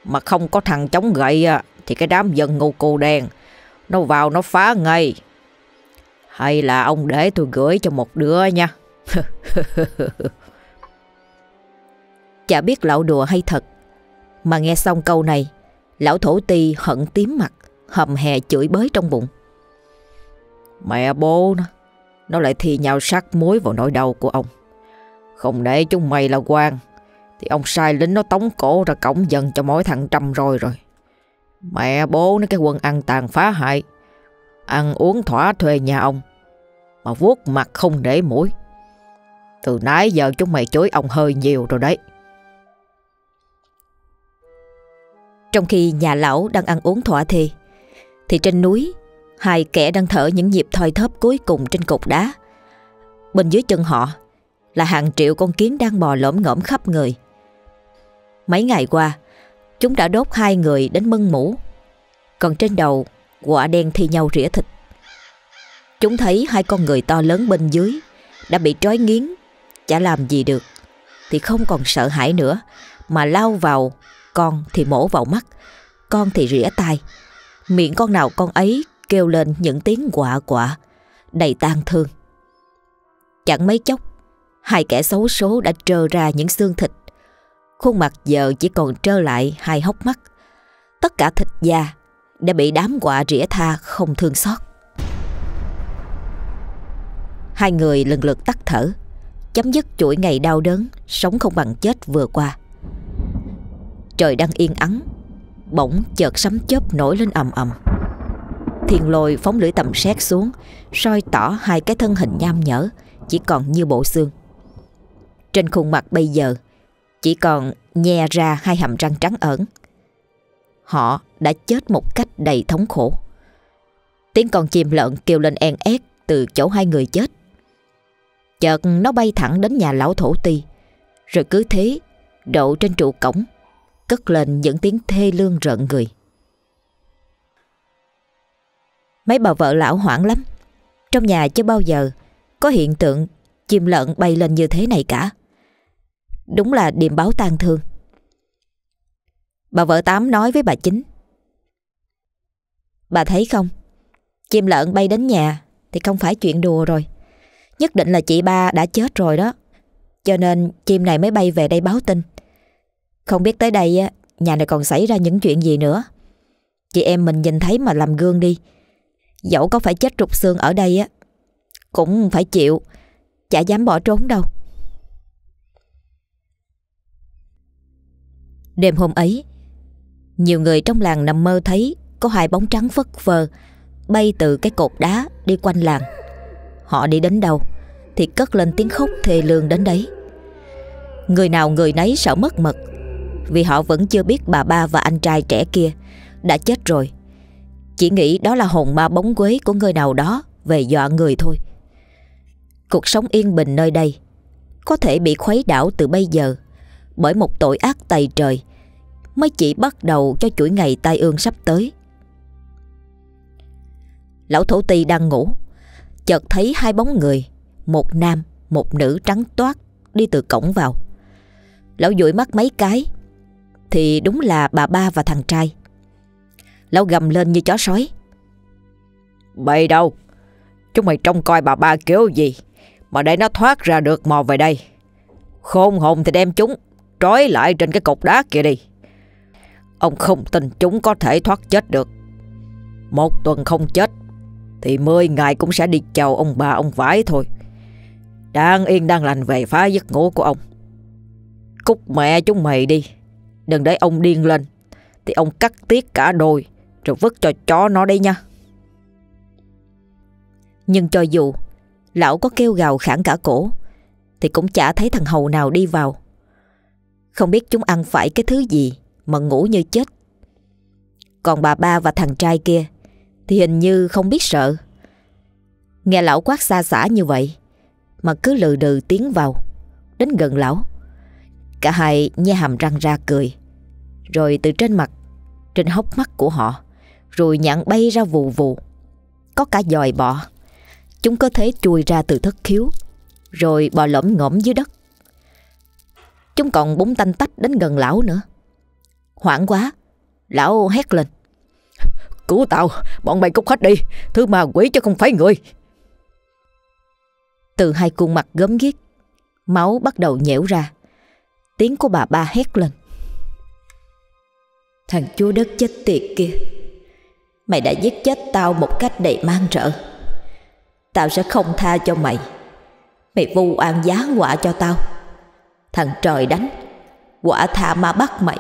Mà không có thằng chống gậy à, Thì cái đám dân ngô cô đen, Nó vào nó phá ngay. Hay là ông để tôi gửi cho một đứa nha. <laughs> Chả biết lão đùa hay thật. Mà nghe xong câu này, Lão thổ ti hận tím mặt, Hầm hè chửi bới trong bụng. Mẹ bố nó Nó lại thi nhau sắc muối vào nỗi đau của ông. Không để chúng mày là quan, Thì ông sai lính nó tống cổ ra cổng dần cho mỗi thằng trăm rồi rồi. Mẹ bố nó cái quân ăn tàn phá hại, Ăn uống thỏa thuê nhà ông, Mà vuốt mặt không để mũi. Từ nãy giờ chúng mày chối ông hơi nhiều rồi đấy. Trong khi nhà lão đang ăn uống thỏa thề Thì trên núi, Hai kẻ đang thở những nhịp thoi thóp cuối cùng trên cột đá. Bên dưới chân họ Là hàng triệu con kiến đang bò lõm ngõm khắp người. Mấy ngày qua, Chúng đã đốt hai người đến mân mũ Còn trên đầu Quả đen thi nhau rỉa thịt. Chúng thấy hai con người to lớn bên dưới Đã bị trói nghiến, Chả làm gì được, Thì không còn sợ hãi nữa, Mà lao vào con thì mổ vào mắt Con thì rỉa tai Miệng con nào con ấy kêu lên những tiếng quạ quạ Đầy tang thương Chẳng mấy chốc Hai kẻ xấu số đã trơ ra những xương thịt Khuôn mặt giờ chỉ còn trơ lại hai hốc mắt Tất cả thịt da đã bị đám quạ rỉa tha không thương xót. Hai người lần lượt tắt thở, chấm dứt chuỗi ngày đau đớn, sống không bằng chết vừa qua. Trời đang yên ắng, bỗng chợt sấm chớp nổi lên ầm ầm. Thiên lôi phóng lưỡi tầm sét xuống, soi tỏ hai cái thân hình nham nhở, chỉ còn như bộ xương. Trên khuôn mặt bây giờ, chỉ còn nhe ra hai hàm răng trắng ẩn, Họ đã chết một cách đầy thống khổ. Tiếng con chim lợn kêu lên en ét Từ chỗ hai người chết. Chợt nó bay thẳng đến nhà lão thổ ti Rồi cứ thế Đậu trên trụ cổng cất lên những tiếng thê lương rợn người. Mấy bà vợ lão hoảng lắm. Trong nhà chưa bao giờ có hiện tượng chim lợn bay lên như thế này cả. Đúng là điềm báo tang thương. Bà vợ Tám nói với bà Chính. Bà thấy không? Chim lợn bay đến nhà thì không phải chuyện đùa rồi. Nhất định là chị ba đã chết rồi đó. Cho nên chim này mới bay về đây báo tin. Không biết tới đây nhà này còn xảy ra những chuyện gì nữa. Chị em mình nhìn thấy mà làm gương đi. Dẫu có phải chết trục xương ở đây á, Cũng phải chịu, Chả dám bỏ trốn đâu Đêm hôm ấy, Nhiều người trong làng nằm mơ thấy Có hai bóng trắng phất phơ Bay từ cái cột đá đi quanh làng Họ đi đến đâu Thì cất lên tiếng khóc thề lương đến đấy Người nào người nấy sợ mất mật vì họ vẫn chưa biết bà ba và anh trai trẻ kia Đã chết rồi chỉ nghĩ đó là hồn ma bóng quế của người nào đó về dọa người thôi. Cuộc sống yên bình nơi đây có thể bị khuấy đảo từ bây giờ bởi một tội ác tày trời mới chỉ bắt đầu cho chuỗi ngày tai ương sắp tới. Lão thổ ti đang ngủ, chợt thấy hai bóng người, một nam, một nữ trắng toát đi từ cổng vào. Lão dụi mắt mấy cái, thì đúng là bà ba và thằng trai. Lão gầm lên như chó sói. Bậy đâu? Chúng mày trông coi bà ba kiểu gì Mà để nó thoát ra được mò về đây. Khôn hồn thì đem chúng Trói lại trên cái cục đá kia đi. Ông không tin chúng có thể thoát chết được. Một tuần không chết Thì mười ngày cũng sẽ đi chào ông bà ông vải thôi. Đang yên đang lành về phá giấc ngủ của ông. Cúc mẹ chúng mày đi. Đừng để ông điên lên. Thì ông cắt tiết cả đôi rồi vứt cho chó nó đấy nha. Nhưng cho dù Lão có kêu gào khản cả cổ, Thì cũng chả thấy thằng hầu nào đi vào. Không biết chúng ăn phải cái thứ gì Mà ngủ như chết. Còn bà ba và thằng trai kia Thì hình như không biết sợ. Nghe lão quát xa xả như vậy, Mà cứ lừ đừ tiến vào, Đến gần lão. Cả hai nhe hàm răng ra cười Rồi từ trên mặt Trên hốc mắt của họ rồi nhạn bay ra vù vù. Có cả dòi bọ. Chúng có thể chui ra từ thất khiếu, rồi bò lõm ngõm dưới đất. Chúng còn búng tanh tách đến gần lão nữa. Hoảng quá, lão hét lên. Cứu tao, bọn mày cút hết đi, thứ ma quỷ chứ không phải người. Từ hai khuôn mặt gớm ghiếc, máu bắt đầu nhễu ra. Tiếng của bà ba hét lên. Thằng chúa đất chết tiệt kia, Mày đã giết chết tao một cách đầy man rợ Tao sẽ không tha cho mày. Mày vu oan giá quả cho tao. Thằng trời đánh, Quả tha ma bắt mày.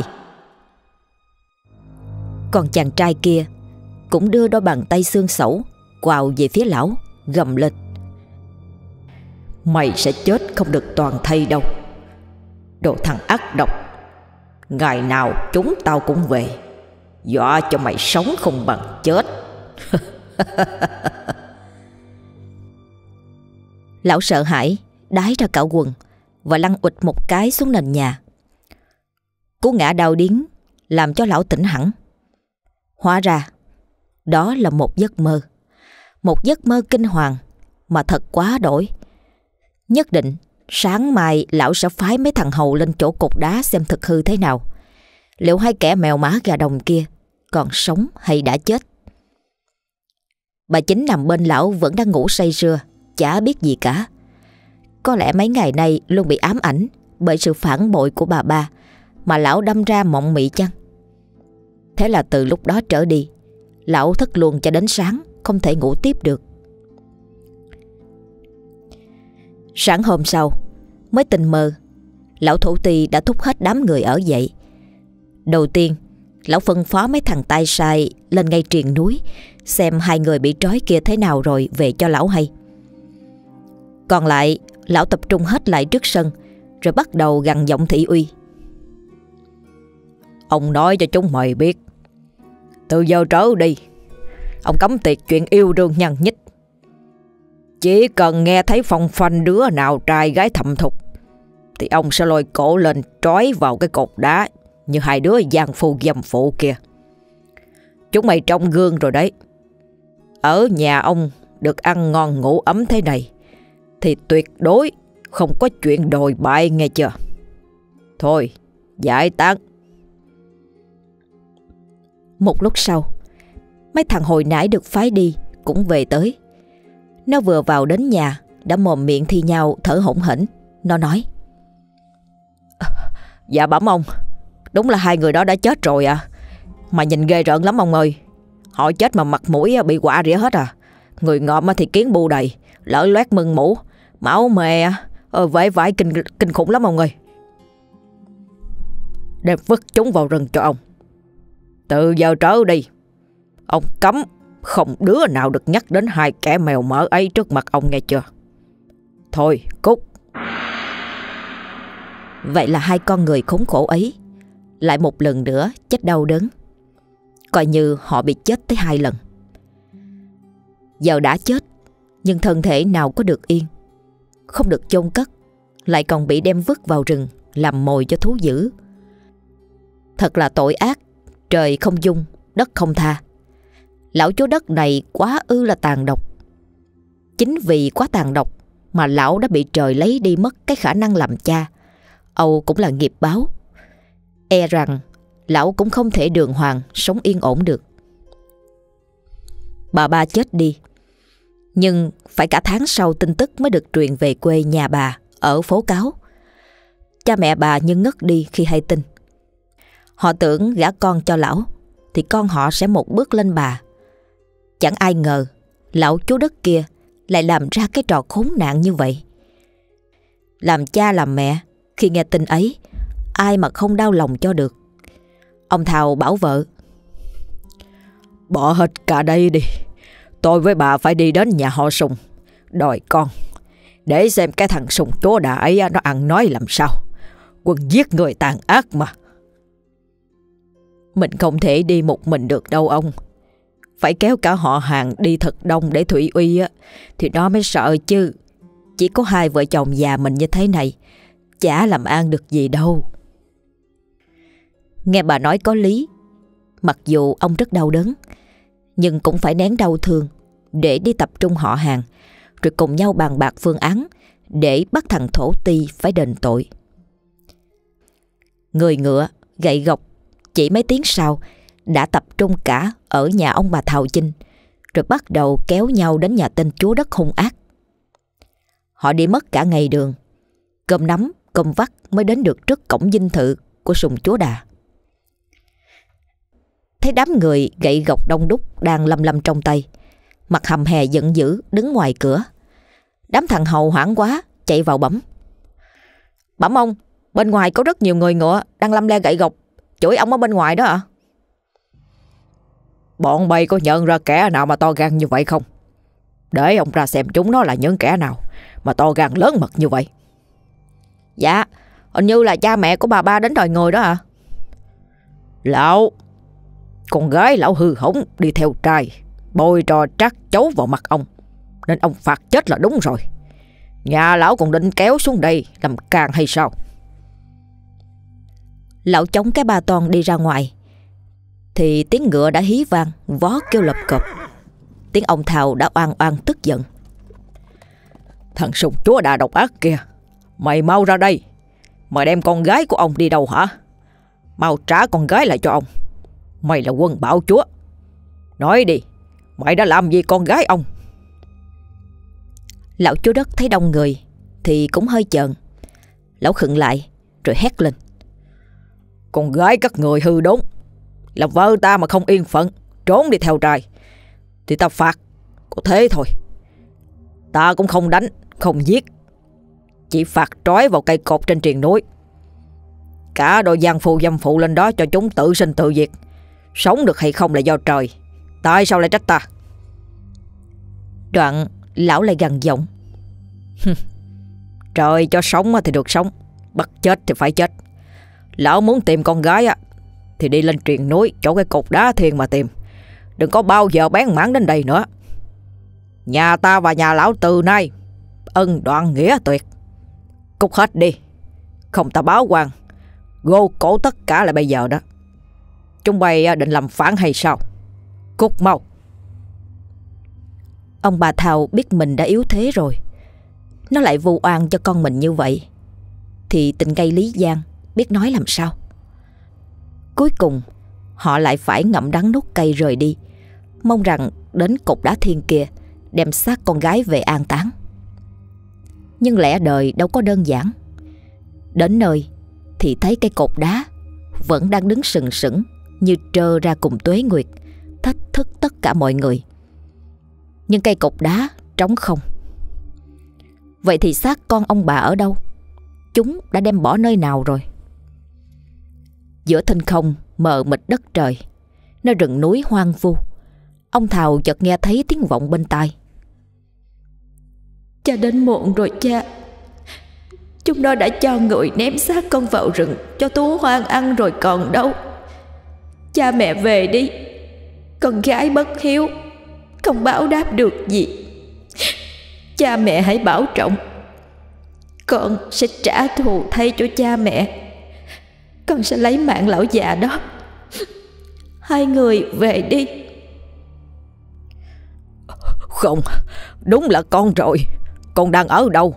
Còn chàng trai kia Cũng đưa đôi bàn tay xương sẩu Quào về phía lão, Gầm lên. Mày sẽ chết không được toàn thây đâu. Đồ thằng ác độc, Ngày nào chúng tao cũng về. Dọa cho mày sống không bằng chết. <laughs> Lão sợ hãi, Đái ra cả quần Và lăn ụt một cái xuống nền nhà. Cú ngã đau điếng Làm cho lão tỉnh hẳn. Hóa ra, Đó là một giấc mơ. Một giấc mơ kinh hoàng Mà thật quá đổi. Nhất định sáng mai lão sẽ phái mấy thằng hầu lên chỗ cột đá xem thực hư thế nào. Liệu hai kẻ mèo má gà đồng kia còn sống hay đã chết. Bà chính nằm bên lão vẫn đang ngủ say sưa, chả biết gì cả. Có lẽ mấy ngày nay luôn bị ám ảnh bởi sự phản bội của bà ba mà lão đâm ra mộng mị chăng? Thế là từ lúc đó trở đi, lão thức luôn cho đến sáng, không thể ngủ tiếp được. Sáng hôm sau, mới tình mơ, lão thủ tỳ đã thúc hết đám người ở dậy. Đầu tiên, Lão phân phó mấy thằng tay sai lên ngay triền núi Xem hai người bị trói kia thế nào rồi về cho lão hay. Còn lại Lão tập trung hết lại trước sân Rồi bắt đầu gằn giọng thị uy. Ông nói cho chúng mày biết Từ giờ trở đi Ông cấm tiệc chuyện yêu đương nhằn nhích chỉ cần nghe thấy phong phanh đứa nào trai gái thầm thục, Thì ông sẽ lôi cổ lên trói vào cái cột đá Như hai đứa giang phu dâm phụ kia. Chúng mày trong gương rồi đấy. Ở nhà ông được ăn ngon ngủ ấm thế này, Thì tuyệt đối không có chuyện đồi bại nghe chưa? Thôi, giải tán. Một lúc sau, Mấy thằng hồi nãy được phái đi Cũng về tới. Nó vừa vào đến nhà Đã mồm miệng thi nhau thở hổn hển. Nó nói Dạ bẩm ông Đúng là hai người đó đã chết rồi à. Mà nhìn ghê rợn lắm ông ơi. Họ chết mà mặt mũi bị quả rỉa hết à. Người ngọm thì kiến bu đầy Lỡ loét mưng mũ Máu mè ờ, Vãi vãi kinh, kinh khủng lắm ông ơi. Đem vứt chúng vào rừng cho ông. Từ giờ trở đi Ông cấm không đứa nào được nhắc đến hai kẻ mèo mỡ ấy trước mặt ông nghe chưa? Thôi cút Vậy là hai con người khốn khổ ấy Lại một lần nữa chết đau đớn. Coi như họ bị chết tới hai lần. Giờ đã chết Nhưng thân thể nào có được yên Không được chôn cất Lại còn bị đem vứt vào rừng Làm mồi cho thú dữ. Thật là tội ác Trời không dung, đất không tha. Lão chúa đất này quá ư là tàn độc. Chính vì quá tàn độc Mà lão đã bị trời lấy đi mất Cái khả năng làm cha. Âu cũng là nghiệp báo. E rằng lão cũng không thể đường hoàng Sống yên ổn được. Bà ba chết đi. Nhưng phải cả tháng sau tin tức Mới được truyền về quê nhà bà Ở phố cáo. Cha mẹ bà như ngất đi khi hay tin. Họ tưởng gả con cho lão Thì con họ sẽ một bước lên bà. Chẳng ai ngờ, Lão chú đất kia Lại làm ra cái trò khốn nạn như vậy. Làm cha làm mẹ, Khi nghe tin ấy, Ai mà không đau lòng cho được. Ông Thào bảo vợ, Bỏ hết cả đây đi, Tôi với bà phải đi đến nhà họ Sùng, Đòi con, Để xem cái thằng Sùng chúa đã ấy Nó ăn nói làm sao. Quân giết người tàn ác mà. Mình không thể đi một mình được đâu ông. Phải kéo cả họ hàng đi thật đông để Thủy Uy á. Thì nó mới sợ chứ. Chỉ có hai vợ chồng già mình như thế này Chả làm ăn được gì đâu. Nghe bà nói có lý Mặc dù ông rất đau đớn Nhưng cũng phải nén đau thương Để đi tập trung họ hàng Rồi cùng nhau bàn bạc phương án Để bắt thằng thổ ti phải đền tội. Người ngựa, gậy gộc Chỉ mấy tiếng sau đã tập trung cả ở nhà ông bà Thào Chinh Rồi bắt đầu kéo nhau đến nhà tên chúa đất hung ác. Họ đi mất cả ngày đường. Cơm nắm, cơm vắt mới đến được trước cổng dinh thự của sùng chúa đà. Thấy đám người gậy gộc đông đúc đang lầm lầm trong tay Mặt hầm hè giận dữ đứng ngoài cửa. Đám thằng hầu hoảng quá chạy vào bấm Bẩm ông Bên ngoài có rất nhiều người ngựa Đang lâm le gậy gộc Chửi ông ở bên ngoài đó ạ Bọn bay có nhận ra kẻ nào mà to gan như vậy không? Để ông ra xem chúng nó là những kẻ nào Mà to gan lớn mật như vậy. Dạ Hình như là cha mẹ của bà ba đến đòi người đó à? Lão, con gái lão hư hỏng đi theo trai, Bôi trò trắc chấu vào mặt ông, Nên ông phạt chết là đúng rồi. Nhà lão còn định kéo xuống đây Làm càng hay sao? Lão chống cái bà toàn đi ra ngoài thì tiếng ngựa đã hí vang Vó kêu lập cập. Tiếng ông Thào đã oan oan tức giận. Thằng sùng chúa đà độc ác kia Mày mau ra đây. Mày đem con gái của ông đi đâu hả? Mau trả con gái lại cho ông. Mày là quân bảo chúa. Nói đi Mày đã làm gì con gái ông? Lão chúa đất thấy đông người Thì cũng hơi chợn. Lão khựng lại rồi hét lên. Con gái các người hư đốn là vợ ta mà không yên phận, Trốn đi theo trai. Thì ta phạt Có thế thôi. Ta cũng không đánh, Không giết. Chỉ phạt trói vào cây cột trên triền núi. Cả đội giang phù dâm phụ lên đó cho chúng tự sinh tự diệt. Sống được hay không là do trời. Tại sao lại trách ta? Đoạn lão lại gần giọng. Trời cho sống thì được sống, Bắt chết thì phải chết. Lão muốn tìm con gái á thì đi lên truyền núi, Chỗ cái cục đá thiên mà tìm. Đừng có bao giờ bén mảng đến đây nữa. Nhà ta và nhà lão từ nay, Ân đoạn nghĩa tuyệt. Cút hết đi. Không ta báo quan. Gô cổ tất cả lại bây giờ đó. Chúng bay à, định làm phản hay sao? Cút mau. Ông bà Thảo biết mình đã yếu thế rồi. Nó lại vu oan cho con mình như vậy. Thì tình cây Lý Giang biết nói làm sao? Cuối cùng, Họ lại phải ngậm đắng nút cây rời đi. Mong rằng đến cục đá thiên kia, Đem xác con gái về an táng. Nhưng lẽ đời đâu có đơn giản. Đến nơi Thì thấy cây cột đá Vẫn đang đứng sừng sững Như trơ ra cùng tuế nguyệt, Thách thức tất cả mọi người. Nhưng cây cột đá trống không. Vậy thì xác con ông bà ở đâu? Chúng đã đem bỏ nơi nào rồi? Giữa thinh không mờ mịt đất trời. Nơi rừng núi hoang vu. Ông Thào chợt nghe thấy tiếng vọng bên tai. Cha đến muộn rồi cha. Chúng nó đã cho người ném xác con vào rừng, Cho tú hoang ăn rồi còn đâu. Cha mẹ về đi. Con gái bất hiếu. Không báo đáp được gì. Cha mẹ hãy bảo trọng. Con sẽ trả thù thay cho cha mẹ. Con sẽ lấy mạng lão già đó. Hai người về đi. Không Đúng là con rồi. Con đang ở đâu?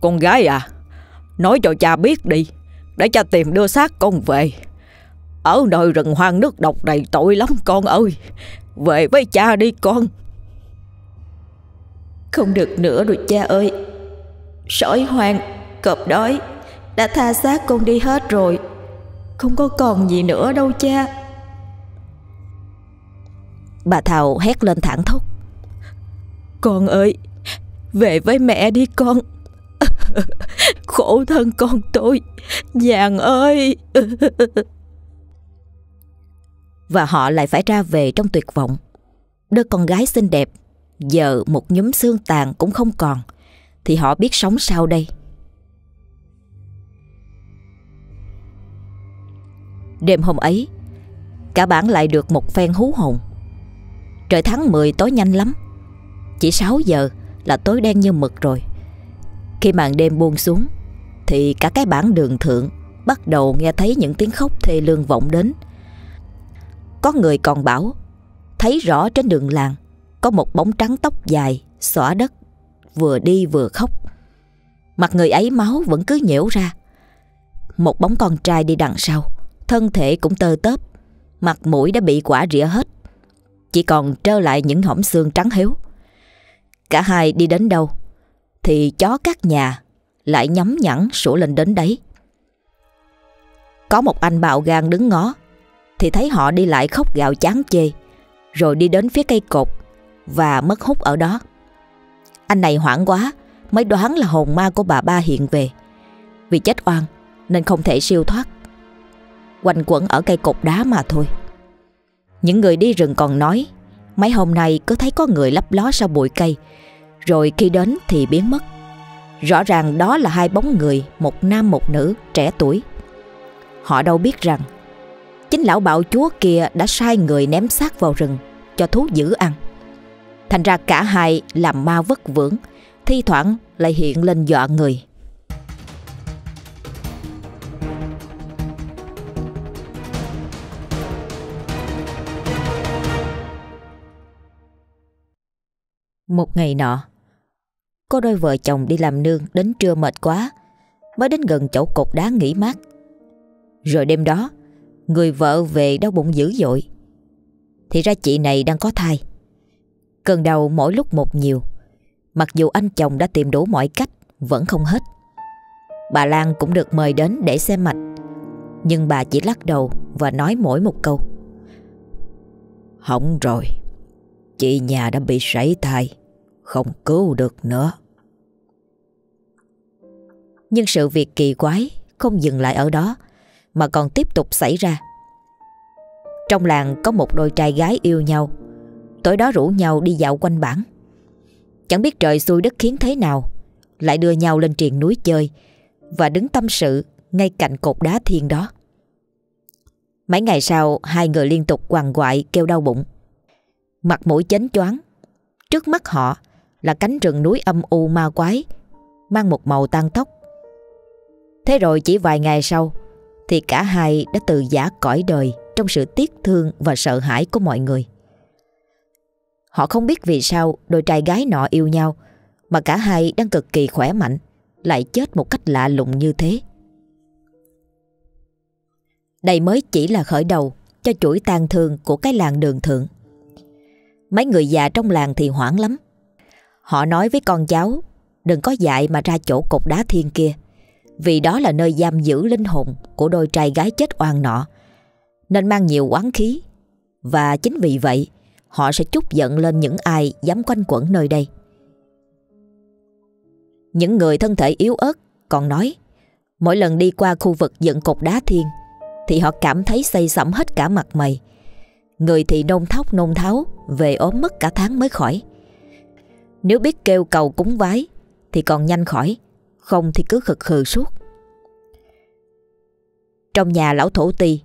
Con gái à Nói cho cha biết đi Để cha tìm đưa xác con về. Ở nơi rừng hoang nước độc đầy tội lắm con ơi. Về với cha đi con. Không được nữa rồi cha ơi. Sói hoang Cọp đói Đã tha xác con đi hết rồi Không có còn gì nữa đâu cha. Bà Thảo hét lên thẳng thốt. Con ơi Về với mẹ đi con. <laughs> Khổ thân con tôi Nhàn ơi. <laughs> Và họ lại phải ra về trong tuyệt vọng. Đứa con gái xinh đẹp Giờ một nhúm xương tàn cũng không còn Thì họ biết sống sao đây Đêm hôm ấy, Cả bản lại được một phen hú hồn. Trời tháng 10 tối nhanh lắm. Chỉ 6 giờ là tối đen như mực rồi. Khi màn đêm buông xuống, Thì cả cái bản đường thượng Bắt đầu nghe thấy những tiếng khóc thê lương vọng đến. Có người còn bảo, Thấy rõ trên đường làng Có một bóng trắng tóc dài Xõa đất, Vừa đi vừa khóc. Mặt người ấy máu vẫn cứ nhễu ra. Một bóng con trai đi đằng sau. Thân thể cũng tơ tớp, Mặt mũi đã bị quả rỉa hết, chỉ còn trơ lại những hõm xương trắng hiếu Cả hai đi đến đâu, Thì chó các nhà Lại nhắm nhẵn sủa lên đến đấy. Có một anh bạo gan đứng ngó, Thì thấy họ đi lại khóc gạo chán chê, Rồi đi đến phía cây cột Và mất hút ở đó. Anh này hoảng quá, Mới đoán là hồn ma của bà ba hiện về. Vì chết oan, Nên không thể siêu thoát. Quanh quẩn ở cây cột đá mà thôi. Những người đi rừng còn nói, Mấy hôm nay cứ thấy có người lấp ló sau bụi cây, Rồi khi đến thì biến mất. Rõ ràng đó là hai bóng người, Một nam một nữ, trẻ tuổi. Họ đâu biết rằng, Chính lão bạo chúa kia đã sai người ném xác vào rừng Cho thú dữ ăn. Thành ra cả hai làm ma vất vưởng, Thi thoảng lại hiện lên dọa người. Một ngày nọ Có đôi vợ chồng đi làm nương Đến trưa mệt quá, Mới đến gần chỗ cột đá nghỉ mát. Rồi đêm đó, Người vợ về đau bụng dữ dội. Thì ra chị này đang có thai. Cơn đau mỗi lúc một nhiều. Mặc dù anh chồng đã tìm đủ mọi cách, Vẫn không hết. Bà Lan cũng được mời đến để xem mạch. Nhưng bà chỉ lắc đầu Và nói mỗi một câu. Hỏng rồi Chị nhà đã bị sảy thai, Không cứu được nữa. Nhưng sự việc kỳ quái Không dừng lại ở đó, Mà còn tiếp tục xảy ra. Trong làng có một đôi trai gái yêu nhau, Tối đó rủ nhau đi dạo quanh bản. Chẳng biết trời xui đất khiến thế nào, Lại đưa nhau lên triền núi chơi Và đứng tâm sự Ngay cạnh cột đá thiên đó. Mấy ngày sau, Hai người liên tục quằn quại kêu đau bụng. Mặt mũi chánh choáng Trước mắt họ là cánh rừng núi âm u ma quái, Mang một màu tan tóc Thế rồi chỉ vài ngày sau thì cả hai đã từ giả cõi đời trong sự tiếc thương và sợ hãi của mọi người. Họ không biết vì sao đôi trai gái nọ yêu nhau mà cả hai đang cực kỳ khỏe mạnh, lại chết một cách lạ lùng như thế. Đây mới chỉ là khởi đầu cho chuỗi tang thương của cái làng đường thượng. Mấy người già trong làng thì hoảng lắm. Họ nói với con cháu, đừng có dại mà ra chỗ cột đá thiên kia, vì đó là nơi giam giữ linh hồn của đôi trai gái chết oan nọ nên mang nhiều oán khí và chính vì vậy, họ sẽ chút giận lên những ai dám quanh quẩn nơi đây. Những người thân thể yếu ớt còn nói, mỗi lần đi qua khu vực dựng cột đá thiên, thì họ cảm thấy say sẩm hết cả mặt mày. Người thì nôn thóc nôn tháo về ốm mất cả tháng mới khỏi. Nếu biết kêu cầu cúng vái thì còn nhanh khỏi, không thì cứ khực khừ suốt. Trong nhà lão thổ ti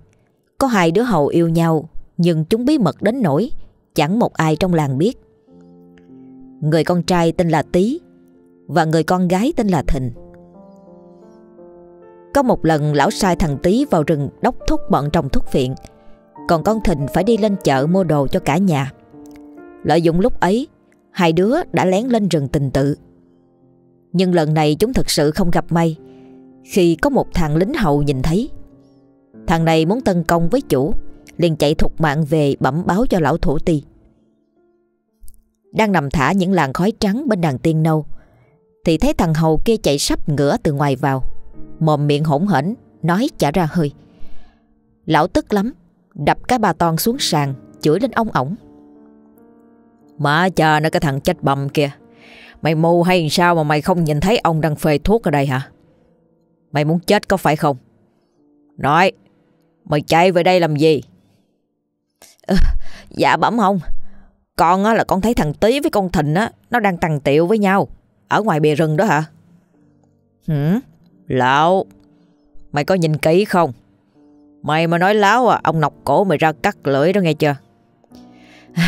có hai đứa hầu yêu nhau nhưng chúng bí mật đến nỗi chẳng một ai trong làng biết. Người con trai tên là Tý và người con gái tên là Thịnh. Có một lần lão sai thằng Tý vào rừng đốc thúc bọn trồng thuốc viện còn con Thịnh phải đi lên chợ mua đồ cho cả nhà. Lợi dụng lúc ấy, hai đứa đã lén lên rừng tình tự. Nhưng lần này chúng thật sự không gặp may, khi có một thằng lính hầu nhìn thấy. Thằng này muốn tấn công với chủ, liền chạy thục mạng về bẩm báo cho lão thổ ti. Đang nằm thả những làn khói trắng bên đàn tiên nâu, thì thấy thằng hầu kia chạy sắp ngửa từ ngoài vào, mồm miệng hỗn hển, nói chả ra hơi. Lão tức lắm đập cái bà toàn xuống sàn chửi lên ông ổng. Má cha nó cái thằng chết bầm kìa Mày mù hay sao mà mày không nhìn thấy ông đang phê thuốc ở đây hả? Mày muốn chết có phải không? Nói, mày chạy về đây làm gì? Ừ, dạ bẩm không. Con á, là con thấy thằng Tý với con Thịnh á, nó đang tằng tiệu với nhau. Ở ngoài bìa rừng đó hả? Hử? Lão, mày có nhìn kỹ không? Mày mà nói láo à, ông nọc cổ mày ra cắt lưỡi đó nghe chưa? <sighs>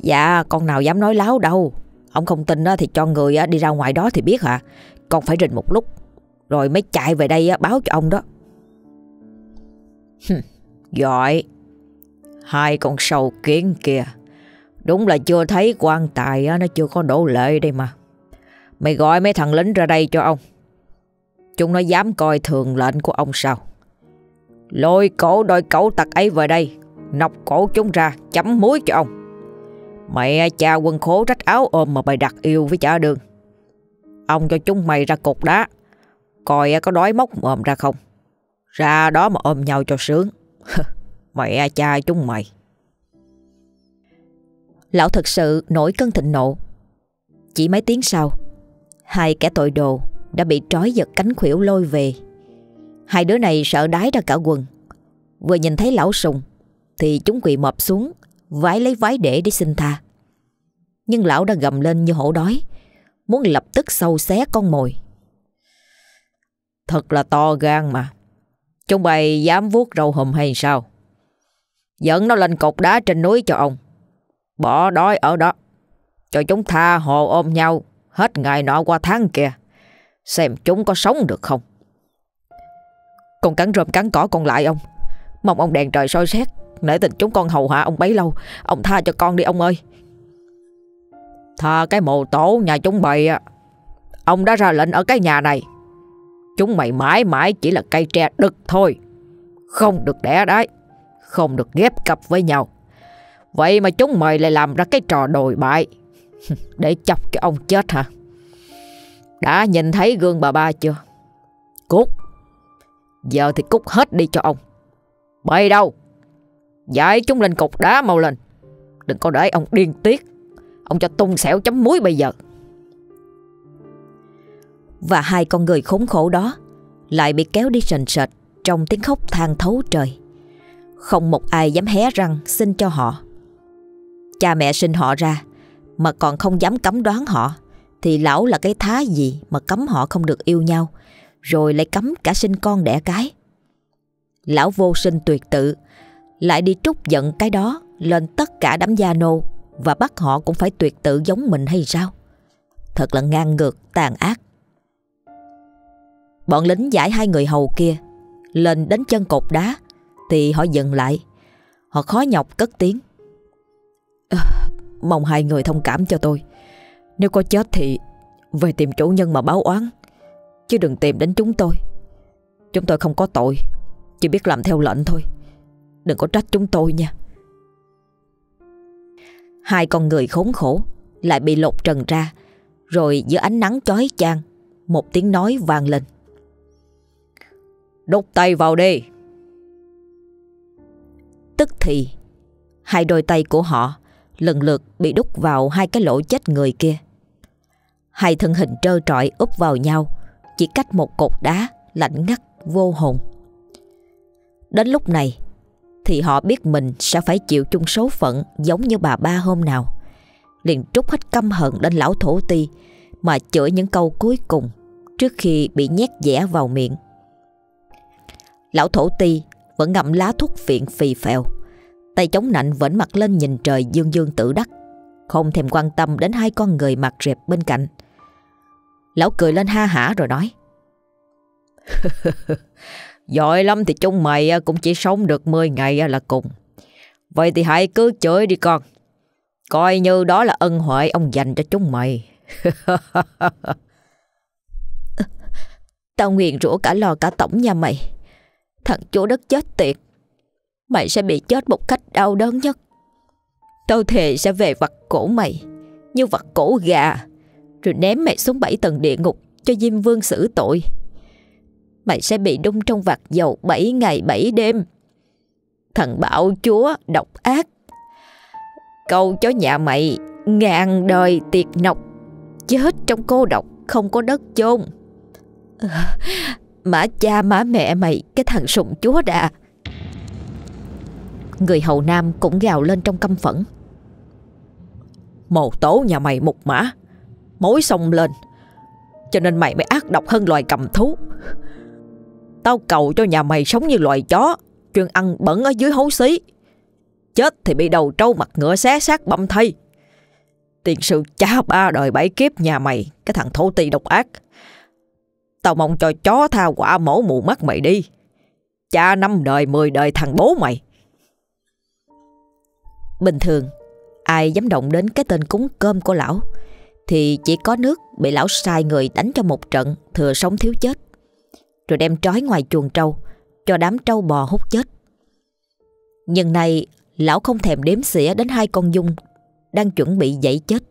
Dạ, con nào dám nói láo đâu. Ông không tin thì cho người đi ra ngoài đó thì biết hả? Con phải rình một lúc Rồi mới chạy về đây báo cho ông đó. Giỏi. Hai con sâu kiến kìa Đúng là chưa thấy quan tài Nó chưa có đổ lệ đây mà. Mày gọi mấy thằng lính ra đây cho ông. Chúng nó dám coi thường lệnh của ông sao? Lôi cổ đôi cẩu tặc ấy về đây Nọc cổ chúng ra chấm muối cho ông Mẹ à, cha quân khố rách áo ôm mà bày đặt yêu với chả đường. Ông cho chúng mày ra cục đá. Coi à, có đói móc mồm ra không. Ra đó mà ôm nhau cho sướng. <laughs> mẹ à, cha chúng mày. Lão thật sự nổi cơn thịnh nộ. Chỉ mấy tiếng sau, hai kẻ tội đồ đã bị trói giật cánh khuỷu lôi về. Hai đứa này sợ đái ra cả quần. Vừa nhìn thấy lão sùng thì chúng quỳ mọp xuống vái lấy vái để để xin tha. Nhưng lão đã gầm lên như hổ đói, muốn lập tức sâu xé con mồi. Thật là to gan mà. Chúng bày dám vuốt râu hùm hay sao? Dẫn nó lên cột đá trên núi cho ông. Bỏ đói ở đó. Cho chúng tha hồ ôm nhau hết ngày nọ qua tháng kìa. Xem chúng có sống được không? Con cắn rơm cắn cỏ còn lại ông. Mong ông đèn trời soi xét. Nể tình chúng con hầu hạ ông bấy lâu. Ông tha cho con đi ông ơi. Tha cái mồ tổ nhà chúng bày á Ông đã ra lệnh ở cái nhà này. Chúng mày mãi mãi chỉ là cây tre đực thôi. Không được đẻ đấy Không được ghép cặp với nhau. Vậy mà chúng mày lại làm ra cái trò đồi bại. <laughs> Để chọc cái ông chết hả? Đã nhìn thấy gương bà ba chưa? Cút. Giờ thì cút hết đi cho ông. Bay đâu? Giải chúng lên cục đá mau lên. Đừng có để ông điên tiết. Ông cho tung xẻo chấm muối bây giờ. Và hai con người khốn khổ đó Lại bị kéo đi sền sệt Trong tiếng khóc than thấu trời. Không một ai dám hé răng xin cho họ. Cha mẹ sinh họ ra Mà còn không dám cấm đoán họ, Thì lão là cái thá gì Mà cấm họ không được yêu nhau? Rồi lại cấm cả sinh con đẻ cái Lão vô sinh tuyệt tự lại đi trút giận cái đó lên tất cả đám gia nô và bắt họ cũng phải tuyệt tự giống mình hay sao? Thật là ngang ngược, tàn ác. Bọn lính giải hai người hầu kia lên đến chân cột đá thì họ dừng lại. Họ khó nhọc cất tiếng. À, mong hai người thông cảm cho tôi. Nếu có chết thì về tìm chủ nhân mà báo oán. Chứ đừng tìm đến chúng tôi. Chúng tôi không có tội. Chỉ biết làm theo lệnh thôi. Đừng có trách chúng tôi nha. Hai con người khốn khổ lại bị lột trần ra. Rồi giữa ánh nắng chói chang, một tiếng nói vang lên. Đút tay vào đi. Tức thì, hai đôi tay của họ lần lượt bị đút vào hai cái lỗ chết người kia. Hai thân hình trơ trọi úp vào nhau, chỉ cách một cột đá lạnh ngắt vô hồn. Đến lúc này thì họ biết mình sẽ phải chịu chung số phận giống như bà ba hôm nào. Liền trút hết căm hận lên lão thổ ti mà chửi những câu cuối cùng trước khi bị nhét dẻ vào miệng. Lão thổ ti vẫn ngậm lá thuốc phiện phì phèo, tay chống nạnh vẫn mặt lên nhìn trời dương dương tự đắc, không thèm quan tâm đến hai con người mặt rệp bên cạnh. Lão cười lên ha hả rồi nói <laughs> Giỏi lắm thì chúng mày cũng chỉ sống được 10 ngày là cùng. Vậy thì hãy cứ chửi đi con. Coi như đó là ân huệ ông dành cho chúng mày. <laughs> Tao nguyện rủa cả lò cả tổng nhà mày. Thằng chủ đất chết tiệt. Mày sẽ bị chết một cách đau đớn nhất. Tao thề sẽ về vặt cổ mày. Như vặt cổ gà. Rồi ném mày xuống bảy tầng địa ngục cho Diêm Vương xử tội mày sẽ bị đung trong vạt dầu bảy ngày bảy đêm. thần bạo chúa độc ác. Câu cho nhà mày ngàn đời tiệt nọc, chết trong cô độc không có đất chôn. À, mã cha mã mẹ mày cái thằng sụng chúa đà. Người hầu nam cũng gào lên trong căm phẫn. Mồ tố nhà mày mục mã, mối sông lên, cho nên mày mới ác độc hơn loài cầm thú. Tao cầu cho nhà mày sống như loài chó. Chuyên ăn bẩn ở dưới hấu xí. Chết thì bị đầu trâu mặt ngựa xé xác băm thây Tiền sự cha ba đời bảy kiếp nhà mày Cái thằng thổ ti độc ác. Tao mong cho chó tha quả mổ mù mắt mày đi. Cha năm đời mười đời thằng bố mày. Bình thường Ai dám động đến cái tên cúng cơm của lão? Thì chỉ có nước bị lão sai người đánh cho một trận, Thừa sống thiếu chết rồi đem trói ngoài chuồng trâu, cho đám trâu bò hút chết. Nhưng nay lão không thèm đếm xỉa đến hai con dung đang chuẩn bị dậy chết.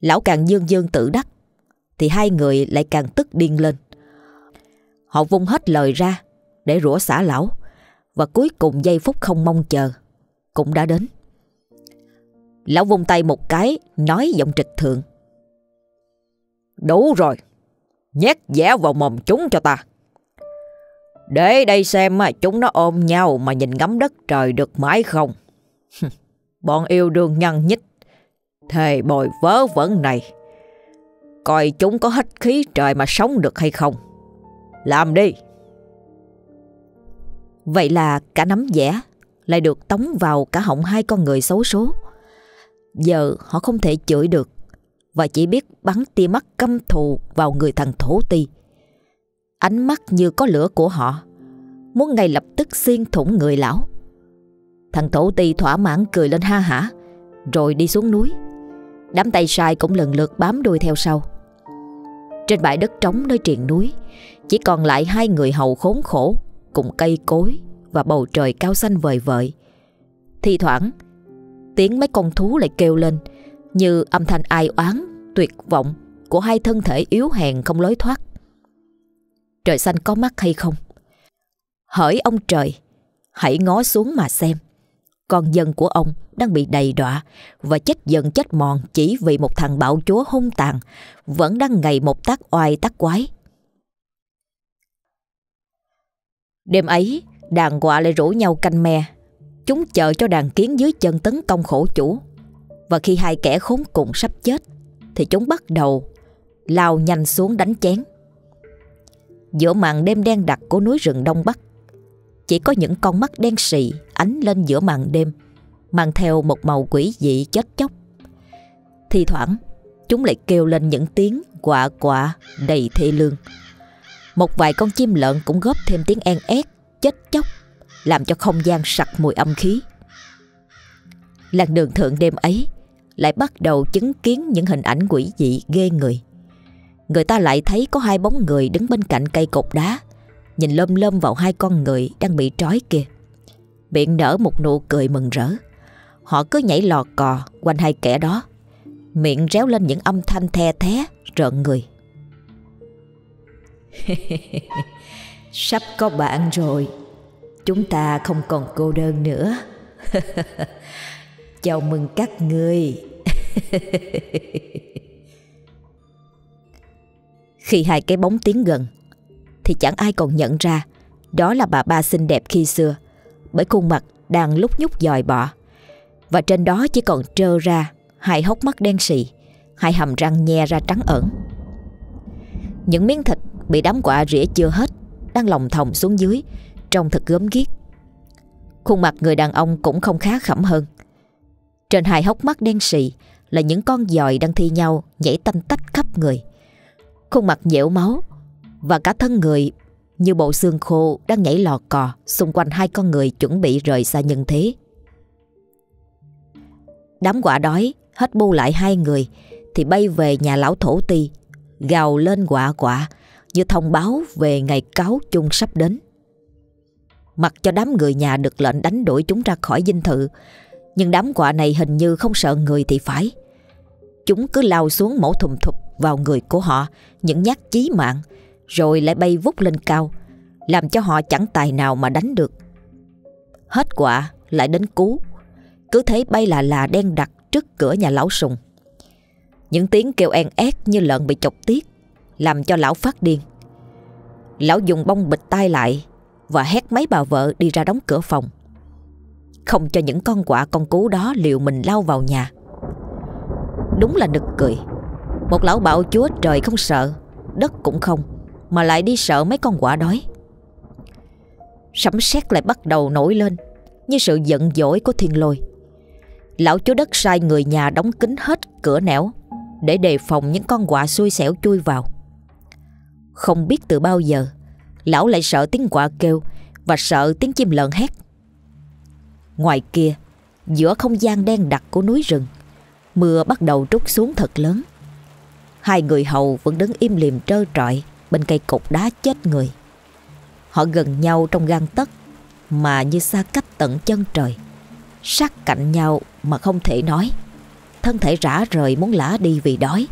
Lão càng dương dương tự đắc, thì hai người lại càng tức điên lên. Họ vung hết lời ra để rủa xả lão, và cuối cùng giây phút không mong chờ cũng đã đến. Lão vung tay một cái nói giọng trịch thượng. Đủ rồi, Nhét dẻ vào mồm chúng cho ta. Để đây xem chúng nó ôm nhau Mà nhìn ngắm đất trời được mãi không? Bọn yêu đương nhăn nhích Thề bồi vớ vẩn này. Coi chúng có hết khí trời mà sống được hay không? Làm đi. Vậy là cả nắm dẻ Lại được tống vào cả họng hai con người xấu số. Giờ họ không thể chửi được và chỉ biết bắn tia mắt căm thù vào người thằng thổ ti. Ánh mắt như có lửa của họ, muốn ngay lập tức xiên thủng người lão. Thằng thổ ti thỏa mãn cười lên ha hả, rồi đi xuống núi. Đám tay sai cũng lần lượt bám đuôi theo sau. Trên bãi đất trống nơi triền núi, chỉ còn lại hai người hầu khốn khổ cùng cây cối và bầu trời cao xanh vời vợi. Thì thoảng, tiếng mấy con thú lại kêu lên, như âm thanh ai oán, tuyệt vọng của hai thân thể yếu hèn không lối thoát. Trời xanh có mắt hay không? Hỡi ông trời, hãy ngó xuống mà xem. Con dân của ông đang bị đầy đọa và chết dần chết mòn chỉ vì một thằng bạo chúa hung tàn vẫn đang ngày một tác oai tác quái. Đêm ấy, đàn quạ lại rủ nhau canh me. Chúng chờ cho đàn kiến dưới chân tấn công khổ chủ. Và khi hai kẻ khốn cùng sắp chết, Thì chúng bắt đầu Lao nhanh xuống đánh chén. Giữa màn đêm đen đặc của núi rừng Đông Bắc, Chỉ có những con mắt đen sì Ánh lên giữa màn đêm, Mang theo một màu quỷ dị chết chóc. Thì thoảng, Chúng lại kêu lên những tiếng quạ quạ Đầy thê lương. Một vài con chim lợn cũng góp thêm tiếng en ét, Chết chóc. Làm cho không gian sặc mùi âm khí. Làng đường thượng đêm ấy Lại bắt đầu chứng kiến những hình ảnh quỷ dị ghê người. Người ta lại thấy có hai bóng người đứng bên cạnh cây cột đá, Nhìn lơm lơm vào hai con người đang bị trói kia Miệng nở một nụ cười mừng rỡ. Họ cứ nhảy lò cò quanh hai kẻ đó. Miệng réo lên những âm thanh the thé, rợn người. <laughs> Sắp có bạn rồi. Chúng ta không còn cô đơn nữa. <laughs> Chào mừng các ngươi. <laughs> Khi hai cái bóng tiến gần Thì chẳng ai còn nhận ra Đó là bà ba xinh đẹp khi xưa Bởi khuôn mặt đang lúc nhúc dòi bọ. Và trên đó chỉ còn trơ ra Hai hốc mắt đen sì, Hai hàm răng nhe ra trắng ẩn. Những miếng thịt bị đám quạ rỉa chưa hết Đang lòng thòng xuống dưới Trông thật gớm ghiếc Khuôn mặt người đàn ông cũng không khá khẩm hơn Trên hai hốc mắt đen sì Là những con dòi đang thi nhau Nhảy tanh tách khắp người Khuôn mặt nhễu máu Và cả thân người như bộ xương khô đang nhảy lò cò xung quanh hai con người chuẩn bị rời xa nhân thế. Đám quả đói hết bu lại hai người thì bay về nhà lão thổ ti, gào lên quạ quạ như thông báo về ngày cáo chung sắp đến. Mặc cho đám người nhà được lệnh đánh đuổi chúng ra khỏi dinh thự, nhưng đám quạ này hình như không sợ người thì phải. Chúng cứ lao xuống mổ thùng thục vào người của họ những nhát chí mạng, rồi lại bay vút lên cao, làm cho họ chẳng tài nào mà đánh được. Hết quạ lại đến cú, cứ thấy bay là là đen đặc trước cửa nhà lão sùng. Những tiếng kêu en ét như lợn bị chọc tiết, làm cho lão phát điên. Lão dùng bông bịch tay lại và hét mấy bà vợ đi ra đóng cửa phòng. Không cho những con quạ con cú đó liều mình lao vào nhà. Đúng là nực cười. Một lão bạo chúa trời không sợ, đất cũng không, mà lại đi sợ mấy con quạ đói. Sấm sét lại bắt đầu nổi lên như sự giận dỗi của thiên lôi. Lão chúa đất sai người nhà đóng kín hết cửa nẻo để đề phòng những con quạ xui xẻo chui vào. Không biết từ bao giờ, lão lại sợ tiếng quạ kêu và sợ tiếng chim lợn hét. Ngoài kia, giữa không gian đen đặc của núi rừng, mưa bắt đầu trút xuống thật lớn. Hai người hầu vẫn đứng im lìm trơ trọi bên cây cột đá chết người. Họ gần nhau trong gan tấc mà như xa cách tận chân trời. Sát cạnh nhau mà không thể nói. Thân thể rã rời muốn lả đi vì đói,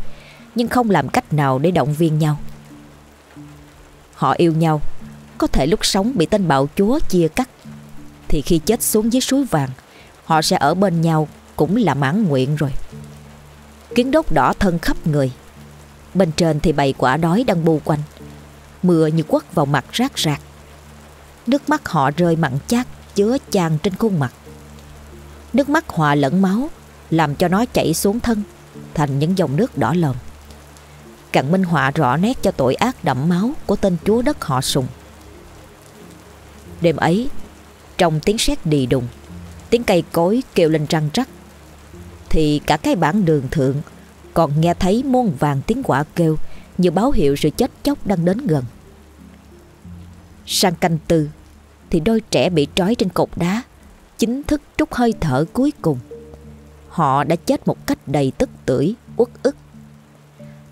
nhưng không làm cách nào để động viên nhau. Họ yêu nhau, có thể lúc sống bị tên bạo chúa chia cắt, thì khi chết xuống dưới suối vàng, họ sẽ ở bên nhau cũng là mãn nguyện rồi. Kiến đốt đỏ thân khắp người, Bên trên thì bầy quả đói đang bu quanh. Mưa như quất vào mặt rác rạc. Nước mắt họ rơi mặn chát Chứa chan trên khuôn mặt. Nước mắt hòa lẫn máu Làm cho nó chảy xuống thân Thành những dòng nước đỏ lòm càng minh họa rõ nét cho tội ác đậm máu Của tên chúa đất họ sùng Đêm ấy Trong tiếng sét đì đùng Tiếng cây cối kêu lên răng rắc Thì cả cái bản đường thượng còn nghe thấy muôn vàng tiếng quả kêu như báo hiệu sự chết chóc đang đến gần. Sang canh tư thì đôi trẻ bị trói trên cột đá chính thức trút hơi thở cuối cùng. Họ đã chết một cách đầy tức tưởi, uất ức.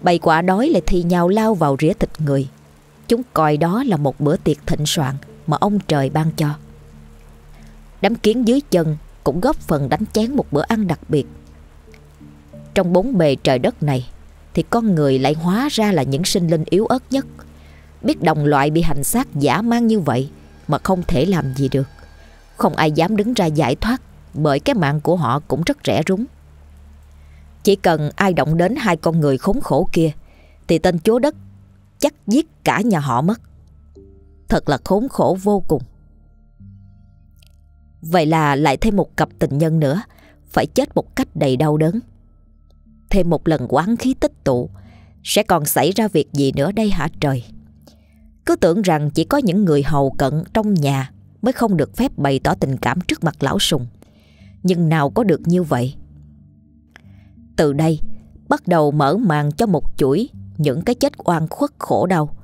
Bầy quả đói lại thì nhào lao vào rỉa thịt người. Chúng coi đó là một bữa tiệc thịnh soạn mà ông trời ban cho. Đám kiến dưới chân cũng góp phần đánh chén một bữa ăn đặc biệt trong bốn bề trời đất này Thì con người lại hóa ra là những sinh linh yếu ớt nhất Biết đồng loại bị hành xác giả mang như vậy Mà không thể làm gì được Không ai dám đứng ra giải thoát Bởi cái mạng của họ cũng rất rẻ rúng chỉ cần ai động đến hai con người khốn khổ kia, Thì tên chúa đất chắc giết cả nhà họ mất. Thật là khốn khổ vô cùng. Vậy là lại thêm một cặp tình nhân nữa, Phải chết một cách đầy đau đớn. Thêm một lần quán khí tích tụ, Sẽ còn xảy ra việc gì nữa đây hả trời? Cứ tưởng rằng chỉ có những người hầu cận trong nhà Mới không được phép bày tỏ tình cảm trước mặt lão sùng. Nhưng nào có được như vậy? Từ đây bắt đầu mở màn cho một chuỗi những cái chết oan khuất khổ đau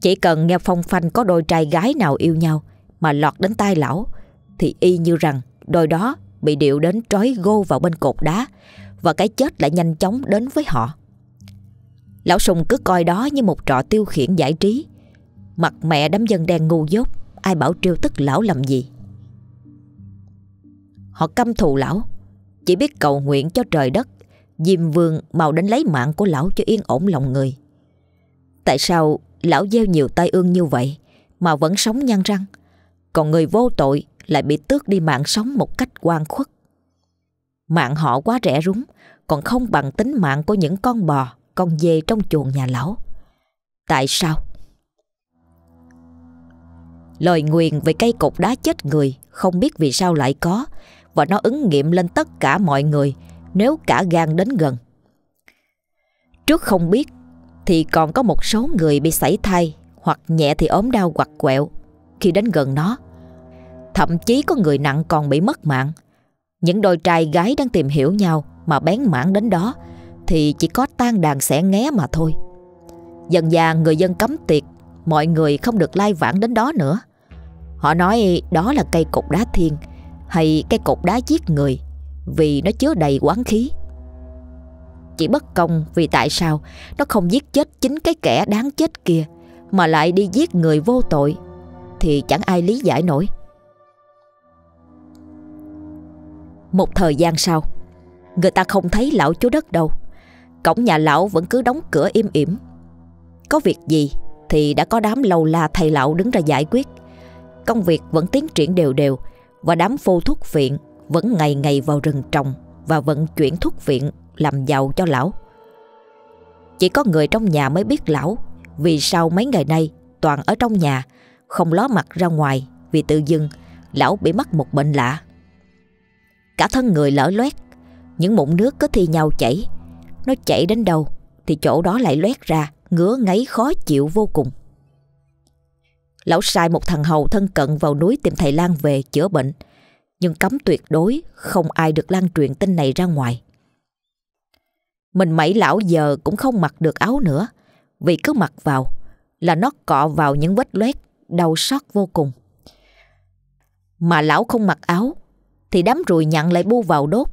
Chỉ cần nghe phong phanh có đôi trai gái nào yêu nhau mà lọt đến tai lão thì y như rằng đôi đó bị điệu đến trói gô vào bên cột đá và cái chết lại nhanh chóng đến với họ. Lão Sùng cứ coi đó như một trò tiêu khiển giải trí. Mặt mẹ đám dân đen ngu dốt, ai bảo trêu tức lão làm gì. Họ căm thù lão, chỉ biết cầu nguyện cho trời đất, Diêm Vương mau đến lấy mạng của lão cho yên ổn lòng người. Tại sao lão gieo nhiều tai ương như vậy mà vẫn sống nhăn răng, còn người vô tội lại bị tước đi mạng sống một cách quan khuất. Mạng họ quá rẻ rúng, còn không bằng tính mạng của những con bò, con dê trong chuồng nhà lão. Tại sao? Lời nguyền về cây cột đá chết người không biết vì sao lại có và nó ứng nghiệm lên tất cả mọi người, nếu cả gan đến gần. Trước không biết, thì còn có một số người bị sảy thai hoặc nhẹ thì ốm đau quặt quẹo khi đến gần nó. Thậm chí có người nặng còn bị mất mạng. Những đôi trai gái đang tìm hiểu nhau mà bén mảng đến đó thì chỉ có tan đàn sẽ ngé mà thôi. Dần dà người dân cấm tiệc mọi người không được lai vãng đến đó nữa. Họ nói đó là cây cột đá thiên hay cái cột đá giết người vì nó chứa đầy quán khí. Chỉ bất công vì tại sao nó không giết chết chính cái kẻ đáng chết kia mà lại đi giết người vô tội thì chẳng ai lý giải nổi. Một thời gian sau, người ta không thấy lão chú đất đâu. Cổng nhà lão vẫn cứ đóng cửa im ỉm. Có việc gì thì đã có đám lâu la thầy lão đứng ra giải quyết. Công việc vẫn tiến triển đều đều và đám phô thuốc viện vẫn ngày ngày vào rừng trồng và vận chuyển thuốc viện làm giàu cho lão. Chỉ có người trong nhà mới biết lão vì sau mấy ngày nay toàn ở trong nhà không ló mặt ra ngoài vì tự dưng lão bị mắc một bệnh lạ. Cả thân người lở loét, những mụn nước cứ thi nhau chảy. Nó chảy đến đâu thì chỗ đó lại loét ra, ngứa ngáy khó chịu vô cùng. Lão sai một thằng hầu thân cận vào núi tìm thầy Lan về chữa bệnh, nhưng cấm tuyệt đối không ai được lan truyền tin này ra ngoài. Mình mẩy lão giờ cũng không mặc được áo nữa, vì cứ mặc vào là nó cọ vào những vết loét, đau xót vô cùng. Mà lão không mặc áo thì đám ruồi nhặn lại bu vào đốt.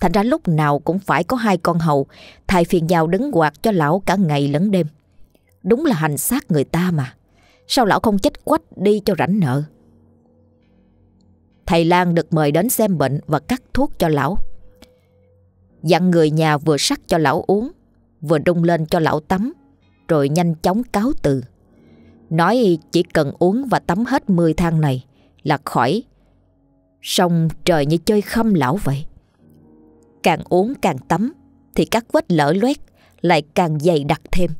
Thành ra lúc nào cũng phải có hai con hầu thay phiền nhau đứng quạt cho lão cả ngày lẫn đêm. Đúng là hành xác người ta mà. Sao lão không chết quách đi cho rảnh nợ? Thầy Lan được mời đến xem bệnh và cắt thuốc cho lão. Dặn người nhà vừa sắc cho lão uống, vừa đung lên cho lão tắm, rồi nhanh chóng cáo từ. Nói chỉ cần uống và tắm hết 10 thang này là khỏi Xong trời như chơi khăm lão vậy Càng uống càng tắm Thì các vết lở loét Lại càng dày đặc thêm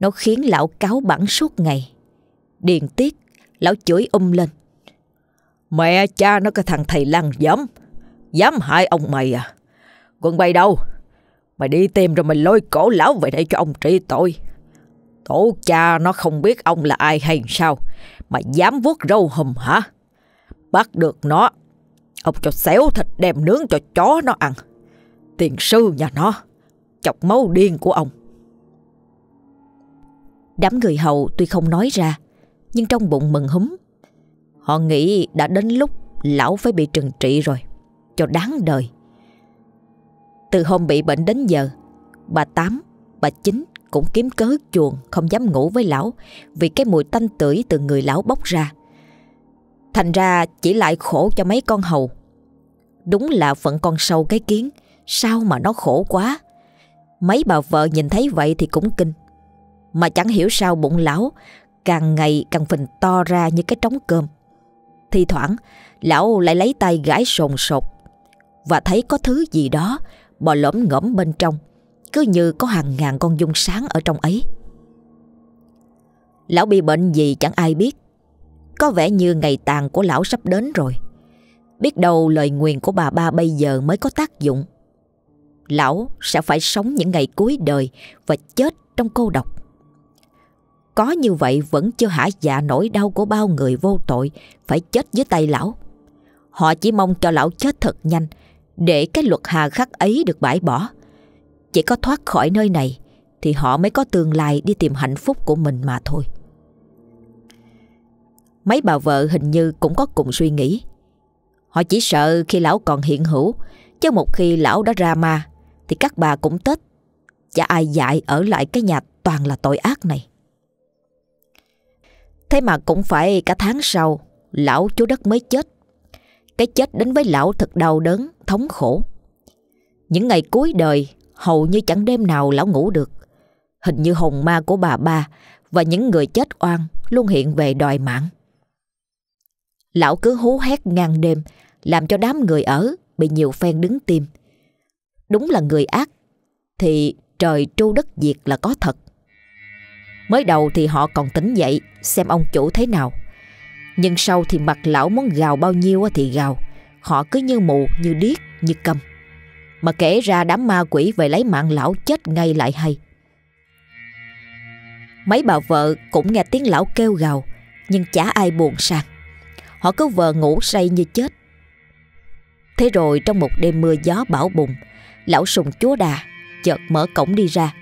Nó khiến lão cáo bẳng suốt ngày Điền tiết, Lão chửi um lên. Mẹ, cha nó cái thằng thầy lăng dám Dám hại ông mày à. Quân bay đâu? Mày đi tìm rồi mày lôi cổ lão về đây cho ông trị tội. Tổ cha nó không biết ông là ai hay sao, Mà dám vuốt râu hùm hả? Bắt được nó, Ông cho xéo thịt đem nướng cho chó nó ăn. Tiền sư nhà nó, Chọc máu điên của ông. Đám người hầu tuy không nói ra nhưng trong bụng mừng húm Họ nghĩ đã đến lúc Lão phải bị trừng trị rồi Cho đáng đời Từ hôm bị bệnh đến giờ Bà Tám, bà Chính cũng kiếm cớ chuồng không dám ngủ với lão vì cái mùi tanh tưởi từ người lão bốc ra. Thành ra chỉ lại khổ cho mấy con hầu. Đúng là phận con sâu cái kiến, sao mà nó khổ quá. Mấy bà vợ nhìn thấy vậy thì cũng kinh. Mà chẳng hiểu sao bụng lão càng ngày càng phình to ra như cái trống cơm. Thì thoảng, lão lại lấy tay gãi sồn sột. Và thấy có thứ gì đó bò lõm ngõm bên trong, cứ như có hàng ngàn con dung sáng ở trong ấy. Lão bị bệnh gì chẳng ai biết. Có vẻ như ngày tàn của lão sắp đến rồi. Biết đâu lời nguyền của bà ba bây giờ mới có tác dụng. Lão sẽ phải sống những ngày cuối đời Và chết trong cô độc. Có như vậy vẫn chưa hả dạ nỗi đau của bao người vô tội Phải chết dưới tay lão Họ chỉ mong cho lão chết thật nhanh Để cái luật hà khắc ấy được bãi bỏ Chỉ có thoát khỏi nơi này Thì họ mới có tương lai đi tìm hạnh phúc của mình mà thôi Mấy bà vợ hình như cũng có cùng suy nghĩ. Họ chỉ sợ khi lão còn hiện hữu, chứ một khi lão đã ra ma, thì các bà cũng tết. Chả ai dại ở lại cái nhà toàn là tội ác này. Thế mà cũng phải cả tháng sau, lão chú đất mới chết. Cái chết đến với lão thật đau đớn, thống khổ. Những ngày cuối đời, hầu như chẳng đêm nào lão ngủ được. Hình như hồn ma của bà ba và những người chết oan luôn hiện về đòi mạng. Lão cứ hú hét ngang đêm, làm cho đám người ở bị nhiều phen đứng tim. Đúng là người ác, thì trời tru đất diệt là có thật. Mới đầu thì họ còn tỉnh dậy xem ông chủ thế nào. Nhưng sau thì mặt lão muốn gào bao nhiêu thì gào. Họ cứ như mù, như điếc, như câm. Mà kể ra đám ma quỷ về lấy mạng lão chết ngay lại hay. Mấy bà vợ cũng nghe tiếng lão kêu gào, nhưng chả ai buồn sang. Họ cứ vờ ngủ say như chết. Thế rồi trong một đêm mưa gió bão bùng, lão sùng chúa đà chợt mở cổng đi ra.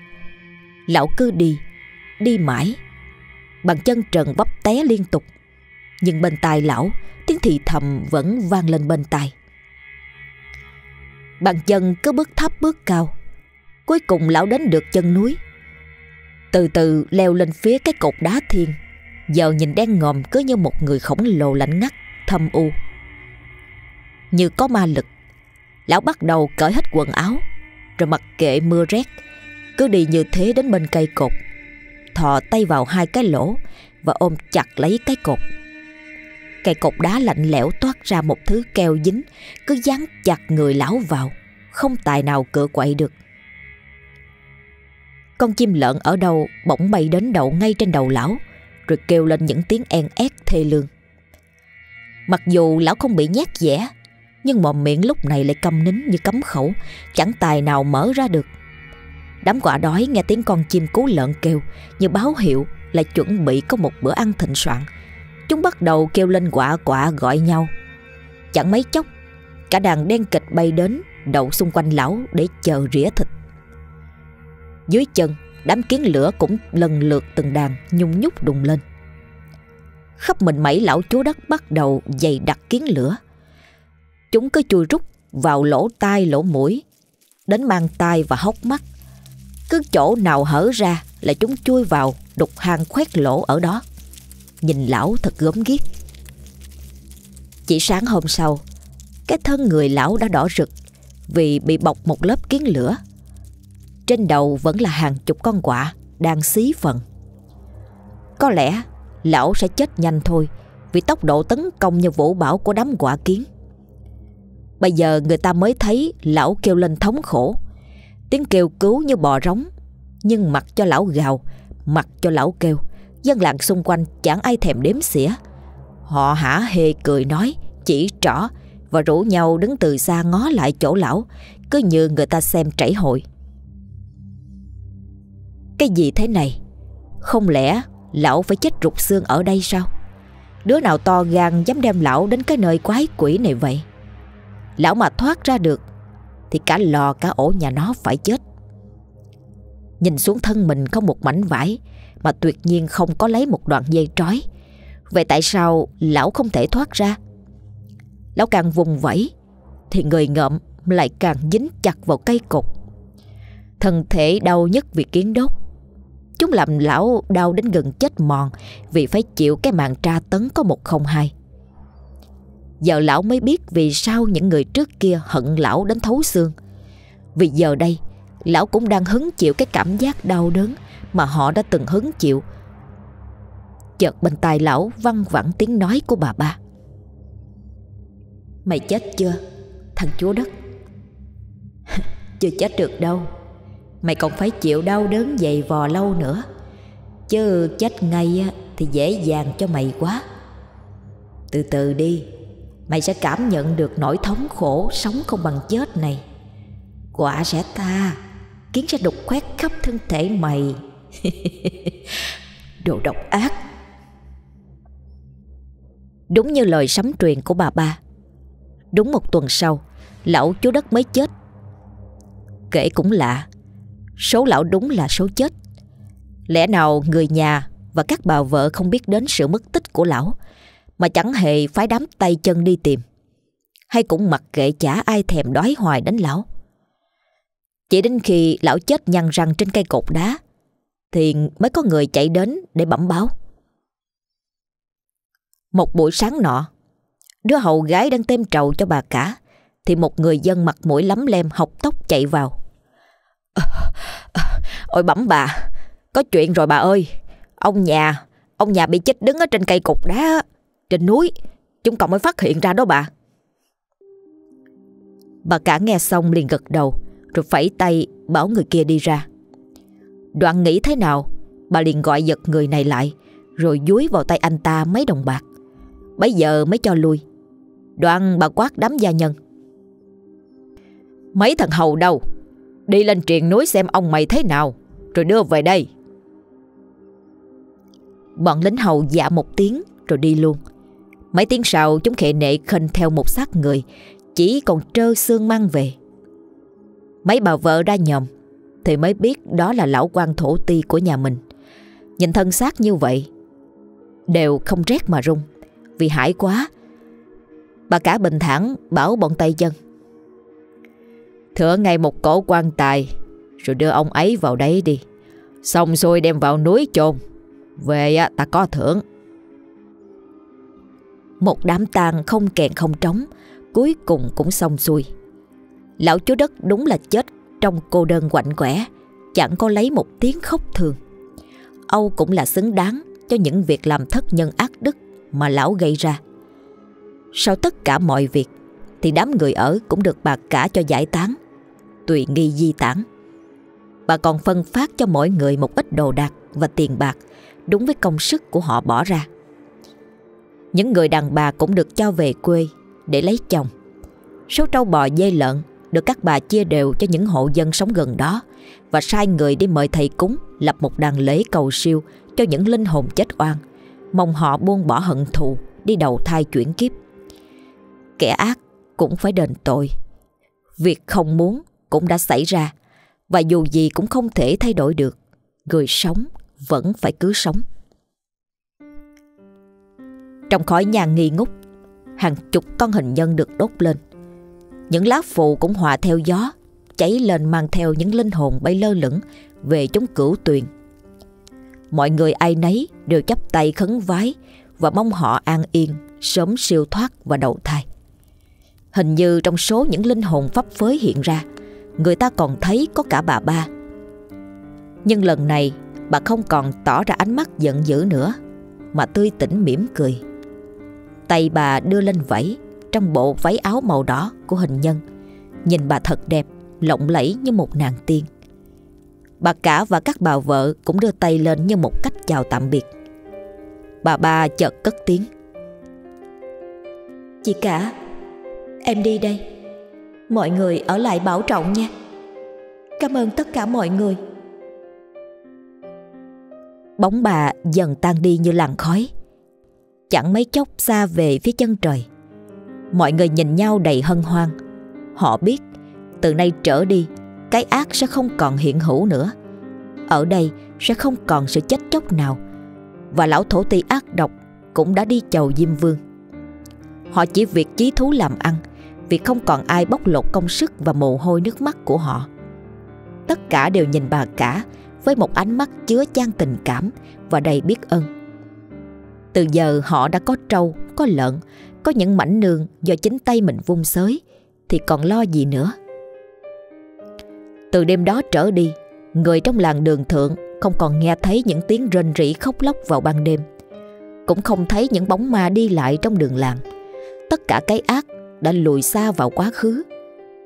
Lão cứ đi, đi mãi. Bàn chân trần bắp té liên tục. Nhưng bên tai lão, tiếng thì thầm vẫn vang lên bên tai. Bàn chân cứ bước thấp bước cao. Cuối cùng lão đến được chân núi. Từ từ leo lên phía cái cột đá thiên. Giờ nhìn đen ngòm cứ như một người khổng lồ lạnh ngắt, thâm u. Như có ma lực, lão bắt đầu cởi hết quần áo, rồi mặc kệ mưa rét, cứ đi như thế đến bên cây cột thò tay vào hai cái lỗ và ôm chặt lấy cái cột. Cây cột đá lạnh lẽo toát ra một thứ keo dính, cứ dán chặt người lão vào, không tài nào cựa quậy được. Con chim lợn ở đâu bỗng bay đến đậu ngay trên đầu lão, rồi kêu lên những tiếng en ét thê lương. Mặc dù lão không bị nhát dẻ, nhưng mồm miệng lúc này lại câm nín như cấm khẩu, chẳng tài nào mở ra được. Đám quả đói nghe tiếng con chim cú lợn kêu như báo hiệu là chuẩn bị có một bữa ăn thịnh soạn. Chúng bắt đầu kêu lên quả quả gọi nhau. Chẳng mấy chốc, cả đàn đen kịch bay đến đậu xung quanh lão để chờ rỉa thịt. Dưới chân, đám kiến lửa cũng lần lượt từng đàn nhung nhúc đùng lên. Khắp mình mẩy lão chúa đất bắt đầu dày đặc kiến lửa. Chúng cứ chui rút vào lỗ tai lỗ mũi, đến mang tai và hốc mắt cứ chỗ nào hở ra là chúng chui vào đục hang khoét lỗ ở đó. Nhìn lão thật gớm ghiếc. Chỉ sáng hôm sau, cái thân người lão đã đỏ rực vì bị bọc một lớp kiến lửa. Trên đầu vẫn là hàng chục con quạ đang xí phần. Có lẽ lão sẽ chết nhanh thôi vì tốc độ tấn công như vũ bảo của đám quạ kiến. Bây giờ người ta mới thấy lão kêu lên thống khổ Tiếng kêu cứu như bò rống. Nhưng mặc cho lão gào, Mặc cho lão kêu, Dân làng xung quanh chẳng ai thèm đếm xỉa. Họ hả hề cười nói, Chỉ trỏ, Và rủ nhau đứng từ xa ngó lại chỗ lão, Cứ như người ta xem trảy hội. Cái gì thế này? Không lẽ lão phải chết rụt xương ở đây sao? Đứa nào to gan dám đem lão đến cái nơi quái quỷ này vậy? Lão mà thoát ra được thì cả lò, cả ổ nhà nó phải chết. Nhìn xuống thân mình không một mảnh vải Mà tuyệt nhiên không có lấy một đoạn dây trói. Vậy tại sao lão không thể thoát ra? Lão càng vùng vẫy Thì người ngợm lại càng dính chặt vào cây cột. Thân thể đau nhất vì kiến đốt. Chúng làm lão đau đến gần chết mòn Vì phải chịu cái màn tra tấn có một không hai. Giờ lão mới biết vì sao những người trước kia hận lão đến thấu xương. Vì giờ đây, Lão cũng đang hứng chịu cái cảm giác đau đớn Mà họ đã từng hứng chịu. Chợt bên tai lão văng vẳng tiếng nói của bà ba. Mày chết chưa, Thằng chúa đất? <laughs> Chưa chết được đâu. Mày còn phải chịu đau đớn dày vò lâu nữa. Chứ chết ngay thì dễ dàng cho mày quá. Từ từ đi Mày sẽ cảm nhận được nỗi thống khổ Sống không bằng chết này. Quả sẽ tha, Kiến sẽ đục khoét khắp thân thể mày. <laughs> Đồ độc ác. Đúng như lời sấm truyền của bà ba. Đúng một tuần sau, Lão chú đất mới chết. Kể cũng lạ, Số lão đúng là số chết. Lẽ nào người nhà Và các bà vợ không biết đến sự mất tích của lão? Mà chẳng hề phái đám tay chân đi tìm. Hay cũng mặc kệ chả ai thèm đói hoài đến lão. Chỉ đến khi lão chết nhăn răng trên cây cột đá Thì mới có người chạy đến để bẩm báo. Một buổi sáng nọ Đứa hầu gái đang têm trầu cho bà cả Thì một người dân mặt mũi lắm lem học tóc chạy vào. À, <laughs> à, Ôi bẩm bà Có chuyện rồi bà ơi. Ông nhà Ông nhà bị chết đứng ở trên cây cục đá. Trên núi, Chúng còn mới phát hiện ra đó bà. Bà cả nghe xong liền gật đầu, Rồi phẩy tay bảo người kia đi ra. Đoạn nghĩ thế nào, Bà liền gọi giật người này lại, Rồi dúi vào tay anh ta mấy đồng bạc. Bây giờ mới cho lui. Đoạn bà quát đám gia nhân. Mấy thằng hầu đâu, Đi lên triền núi xem ông mày thế nào, Rồi đưa về đây. Bọn lính hầu dạ một tiếng, Rồi đi luôn. Mấy tiếng sau chúng khệ nệ khênh theo một xác người Chỉ còn trơ xương mang về. Mấy bà vợ ra nhòm Thì mới biết đó là lão quan thổ ti của nhà mình. Nhìn thân xác như vậy Đều không rét mà rung, Vì hãi quá. Bà cả bình thản bảo bọn tay chân Thửa ngay một cổ quan tài Rồi đưa ông ấy vào đấy đi. Xong xuôi đem vào núi chôn Về ta có thưởng. Một đám tang không kèn không trống, Cuối cùng cũng xong xuôi. Lão chúa đất đúng là chết Trong cô đơn quạnh quẻ, Chẳng có lấy một tiếng khóc thường. Âu cũng là xứng đáng Cho những việc làm thất nhân ác đức Mà lão gây ra. Sau tất cả mọi việc, Thì đám người ở cũng được bà cả cho giải tán, Tùy nghi di tản. Bà còn phân phát cho mỗi người một ít đồ đạc và tiền bạc Đúng với công sức của họ bỏ ra. Những người đàn bà cũng được cho về quê Để lấy chồng Số trâu bò dê lợn Được các bà chia đều cho những hộ dân sống gần đó Và sai người đi mời thầy cúng Lập một đàn lễ cầu siêu Cho những linh hồn chết oan Mong họ buông bỏ hận thù, Đi đầu thai chuyển kiếp Kẻ ác cũng phải đền tội Việc không muốn cũng đã xảy ra và dù gì cũng không thể thay đổi được. Người sống vẫn phải cứ sống. Trong khỏi nhà nghi ngút, hàng chục con hình nhân được đốt lên. Những lá phù cũng hòa theo gió, cháy lên mang theo những linh hồn bay lơ lửng về chống cửu tuyền. Mọi người ai nấy đều chắp tay khấn vái và mong họ an yên, sớm siêu thoát và đầu thai. Hình như trong số những linh hồn pháp phới hiện ra, người ta còn thấy có cả bà ba. Nhưng lần này bà không còn tỏ ra ánh mắt giận dữ nữa mà tươi tỉnh mỉm cười. Tay bà đưa lên vẫy trong bộ váy áo màu đỏ của hình nhân. Nhìn bà thật đẹp, lộng lẫy như một nàng tiên. Bà cả và các bà vợ cũng đưa tay lên như một cách chào tạm biệt. Bà ba chợt cất tiếng. Chị cả, em đi đây. Mọi người ở lại bảo trọng nha Cảm ơn tất cả mọi người Bóng bà dần tan đi như làn khói Chẳng mấy chốc xa về phía chân trời. Mọi người nhìn nhau đầy hân hoan. Họ biết, từ nay trở đi, Cái ác sẽ không còn hiện hữu nữa. Ở đây sẽ không còn sự chết chóc nào. Và lão thổ ti ác độc Cũng đã đi chầu Diêm Vương. Họ chỉ việc chí thú làm ăn, vì không còn ai bóc lột công sức và mồ hôi nước mắt của họ. Tất cả đều nhìn bà cả với một ánh mắt chứa chan tình cảm và đầy biết ơn. Từ giờ họ đã có trâu, có lợn, có những mảnh nương do chính tay mình vung xới thì còn lo gì nữa. Từ đêm đó trở đi, người trong làng đường thượng không còn nghe thấy những tiếng rên rỉ khóc lóc vào ban đêm. Cũng không thấy những bóng ma đi lại trong đường làng. Tất cả cái ác đã lùi xa vào quá khứ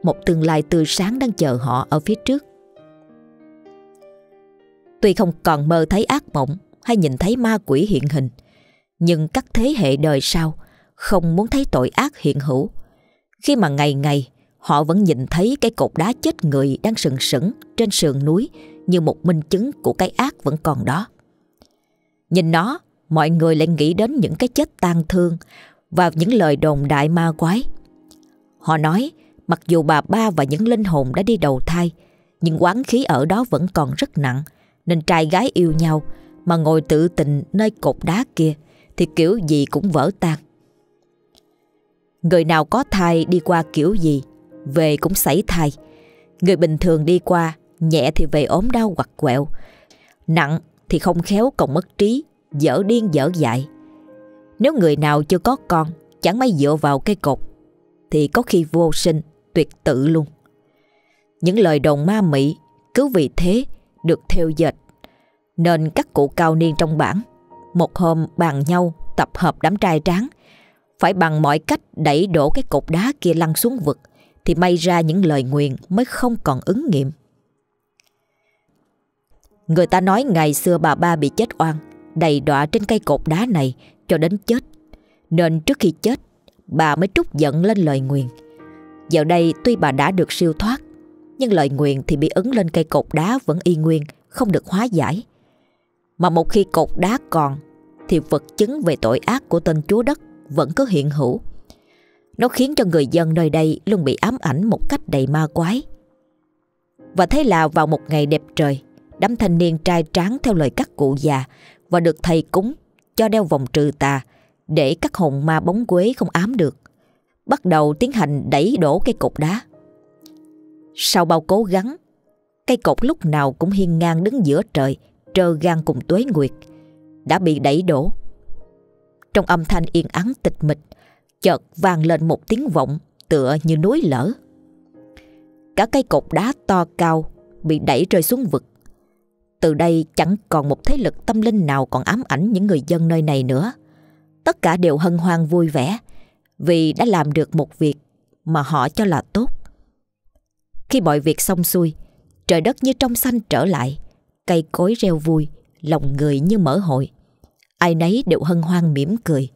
một tương lai tươi sáng đang chờ họ ở phía trước tuy không còn mơ thấy ác mộng hay nhìn thấy ma quỷ hiện hình nhưng các thế hệ đời sau không muốn thấy tội ác hiện hữu. Khi mà ngày ngày, họ vẫn nhìn thấy cái cột đá chết người đang sừng sững trên sườn núi như một minh chứng của cái ác vẫn còn đó. Nhìn nó, mọi người lại nghĩ đến những cái chết tang thương và những lời đồn đại ma quái. Họ nói, mặc dù bà ba và những linh hồn đã đi đầu thai, nhưng quán khí ở đó vẫn còn rất nặng, nên trai gái yêu nhau mà ngồi tự tình nơi cột đá kia thì kiểu gì cũng vỡ tan. Người nào có thai đi qua kiểu gì, về cũng xảy thai. Người bình thường đi qua, nhẹ thì về ốm đau hoặc quẹo, nặng thì không khéo còn mất trí, dở điên dở dại. Nếu người nào chưa có con, chẳng may dựa vào cây cột, thì có khi vô sinh, tuyệt tự luôn. Những lời đồn ma mị cứ vì thế được theo dệt nên các cụ cao niên trong bản một hôm bàn nhau tập hợp đám trai tráng phải bằng mọi cách đẩy đổ cái cột đá kia lăn xuống vực thì may ra những lời nguyện mới không còn ứng nghiệm. Người ta nói ngày xưa bà ba bị chết oan đầy đọa trên cây cột đá này cho đến chết nên trước khi chết bà mới trút giận lên lời nguyện. Giờ đây tuy bà đã được siêu thoát nhưng lời nguyện thì bị ấn lên cây cột đá vẫn y nguyên, không được hóa giải. Mà một khi cột đá còn, thì vật chứng về tội ác của tên chúa đất vẫn có hiện hữu. Nó khiến cho người dân nơi đây luôn bị ám ảnh một cách đầy ma quái. Và thế là vào một ngày đẹp trời, đám thanh niên trai tráng theo lời các cụ già và được thầy cúng cho đeo vòng trừ tà để các hồn ma bóng quế không ám được. Bắt đầu tiến hành đẩy đổ cây cột đá. Sau bao cố gắng, cây cột lúc nào cũng hiên ngang đứng giữa trời, trơ gan cùng tuế nguyệt, đã bị đẩy đổ. Trong âm thanh yên ắng tịch mịch, chợt vang lên một tiếng vọng tựa như núi lở. Cả cây cột đá to cao bị đẩy rơi xuống vực. Từ đây chẳng còn một thế lực tâm linh nào còn ám ảnh những người dân nơi này nữa. Tất cả đều hân hoan vui vẻ vì đã làm được một việc mà họ cho là tốt. Khi mọi việc xong xuôi, trời đất như trong xanh trở lại, cây cối reo vui, lòng người như mở hội. Ai nấy đều hân hoan mỉm cười.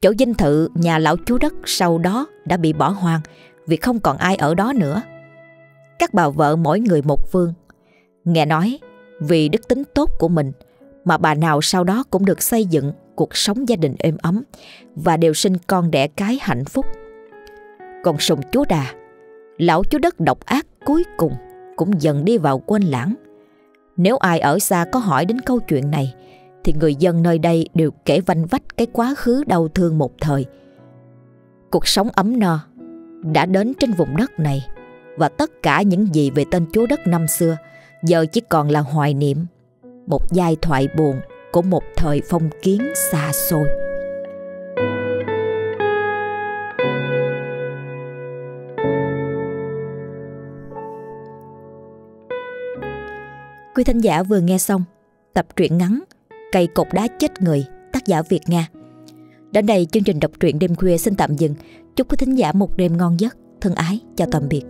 Chỗ dinh thự nhà lão chú đất sau đó đã bị bỏ hoang vì không còn ai ở đó nữa. Các bà vợ mỗi người một phương. Nghe nói vì đức tính tốt của mình mà bà nào sau đó cũng được xây dựng cuộc sống gia đình êm ấm và đều sinh con đẻ cái hạnh phúc. Còn sùng chúa đà lão chú đất độc ác cuối cùng cũng dần đi vào quên lãng. Nếu ai ở xa có hỏi đến câu chuyện này, thì người dân nơi đây đều kể vanh vách cái quá khứ đau thương một thời. Cuộc sống ấm no đã đến trên vùng đất này và tất cả những gì về tên chúa đất năm xưa giờ chỉ còn là hoài niệm, một giai thoại buồn của một thời phong kiến xa xôi. Quý thính giả vừa nghe xong tập truyện ngắn Cây cột đá chết người tác giả Việt Nga. Đến đây chương trình đọc truyện đêm khuya xin tạm dừng. Chúc quý thính giả một đêm ngon giấc. Thân ái, chào tạm biệt.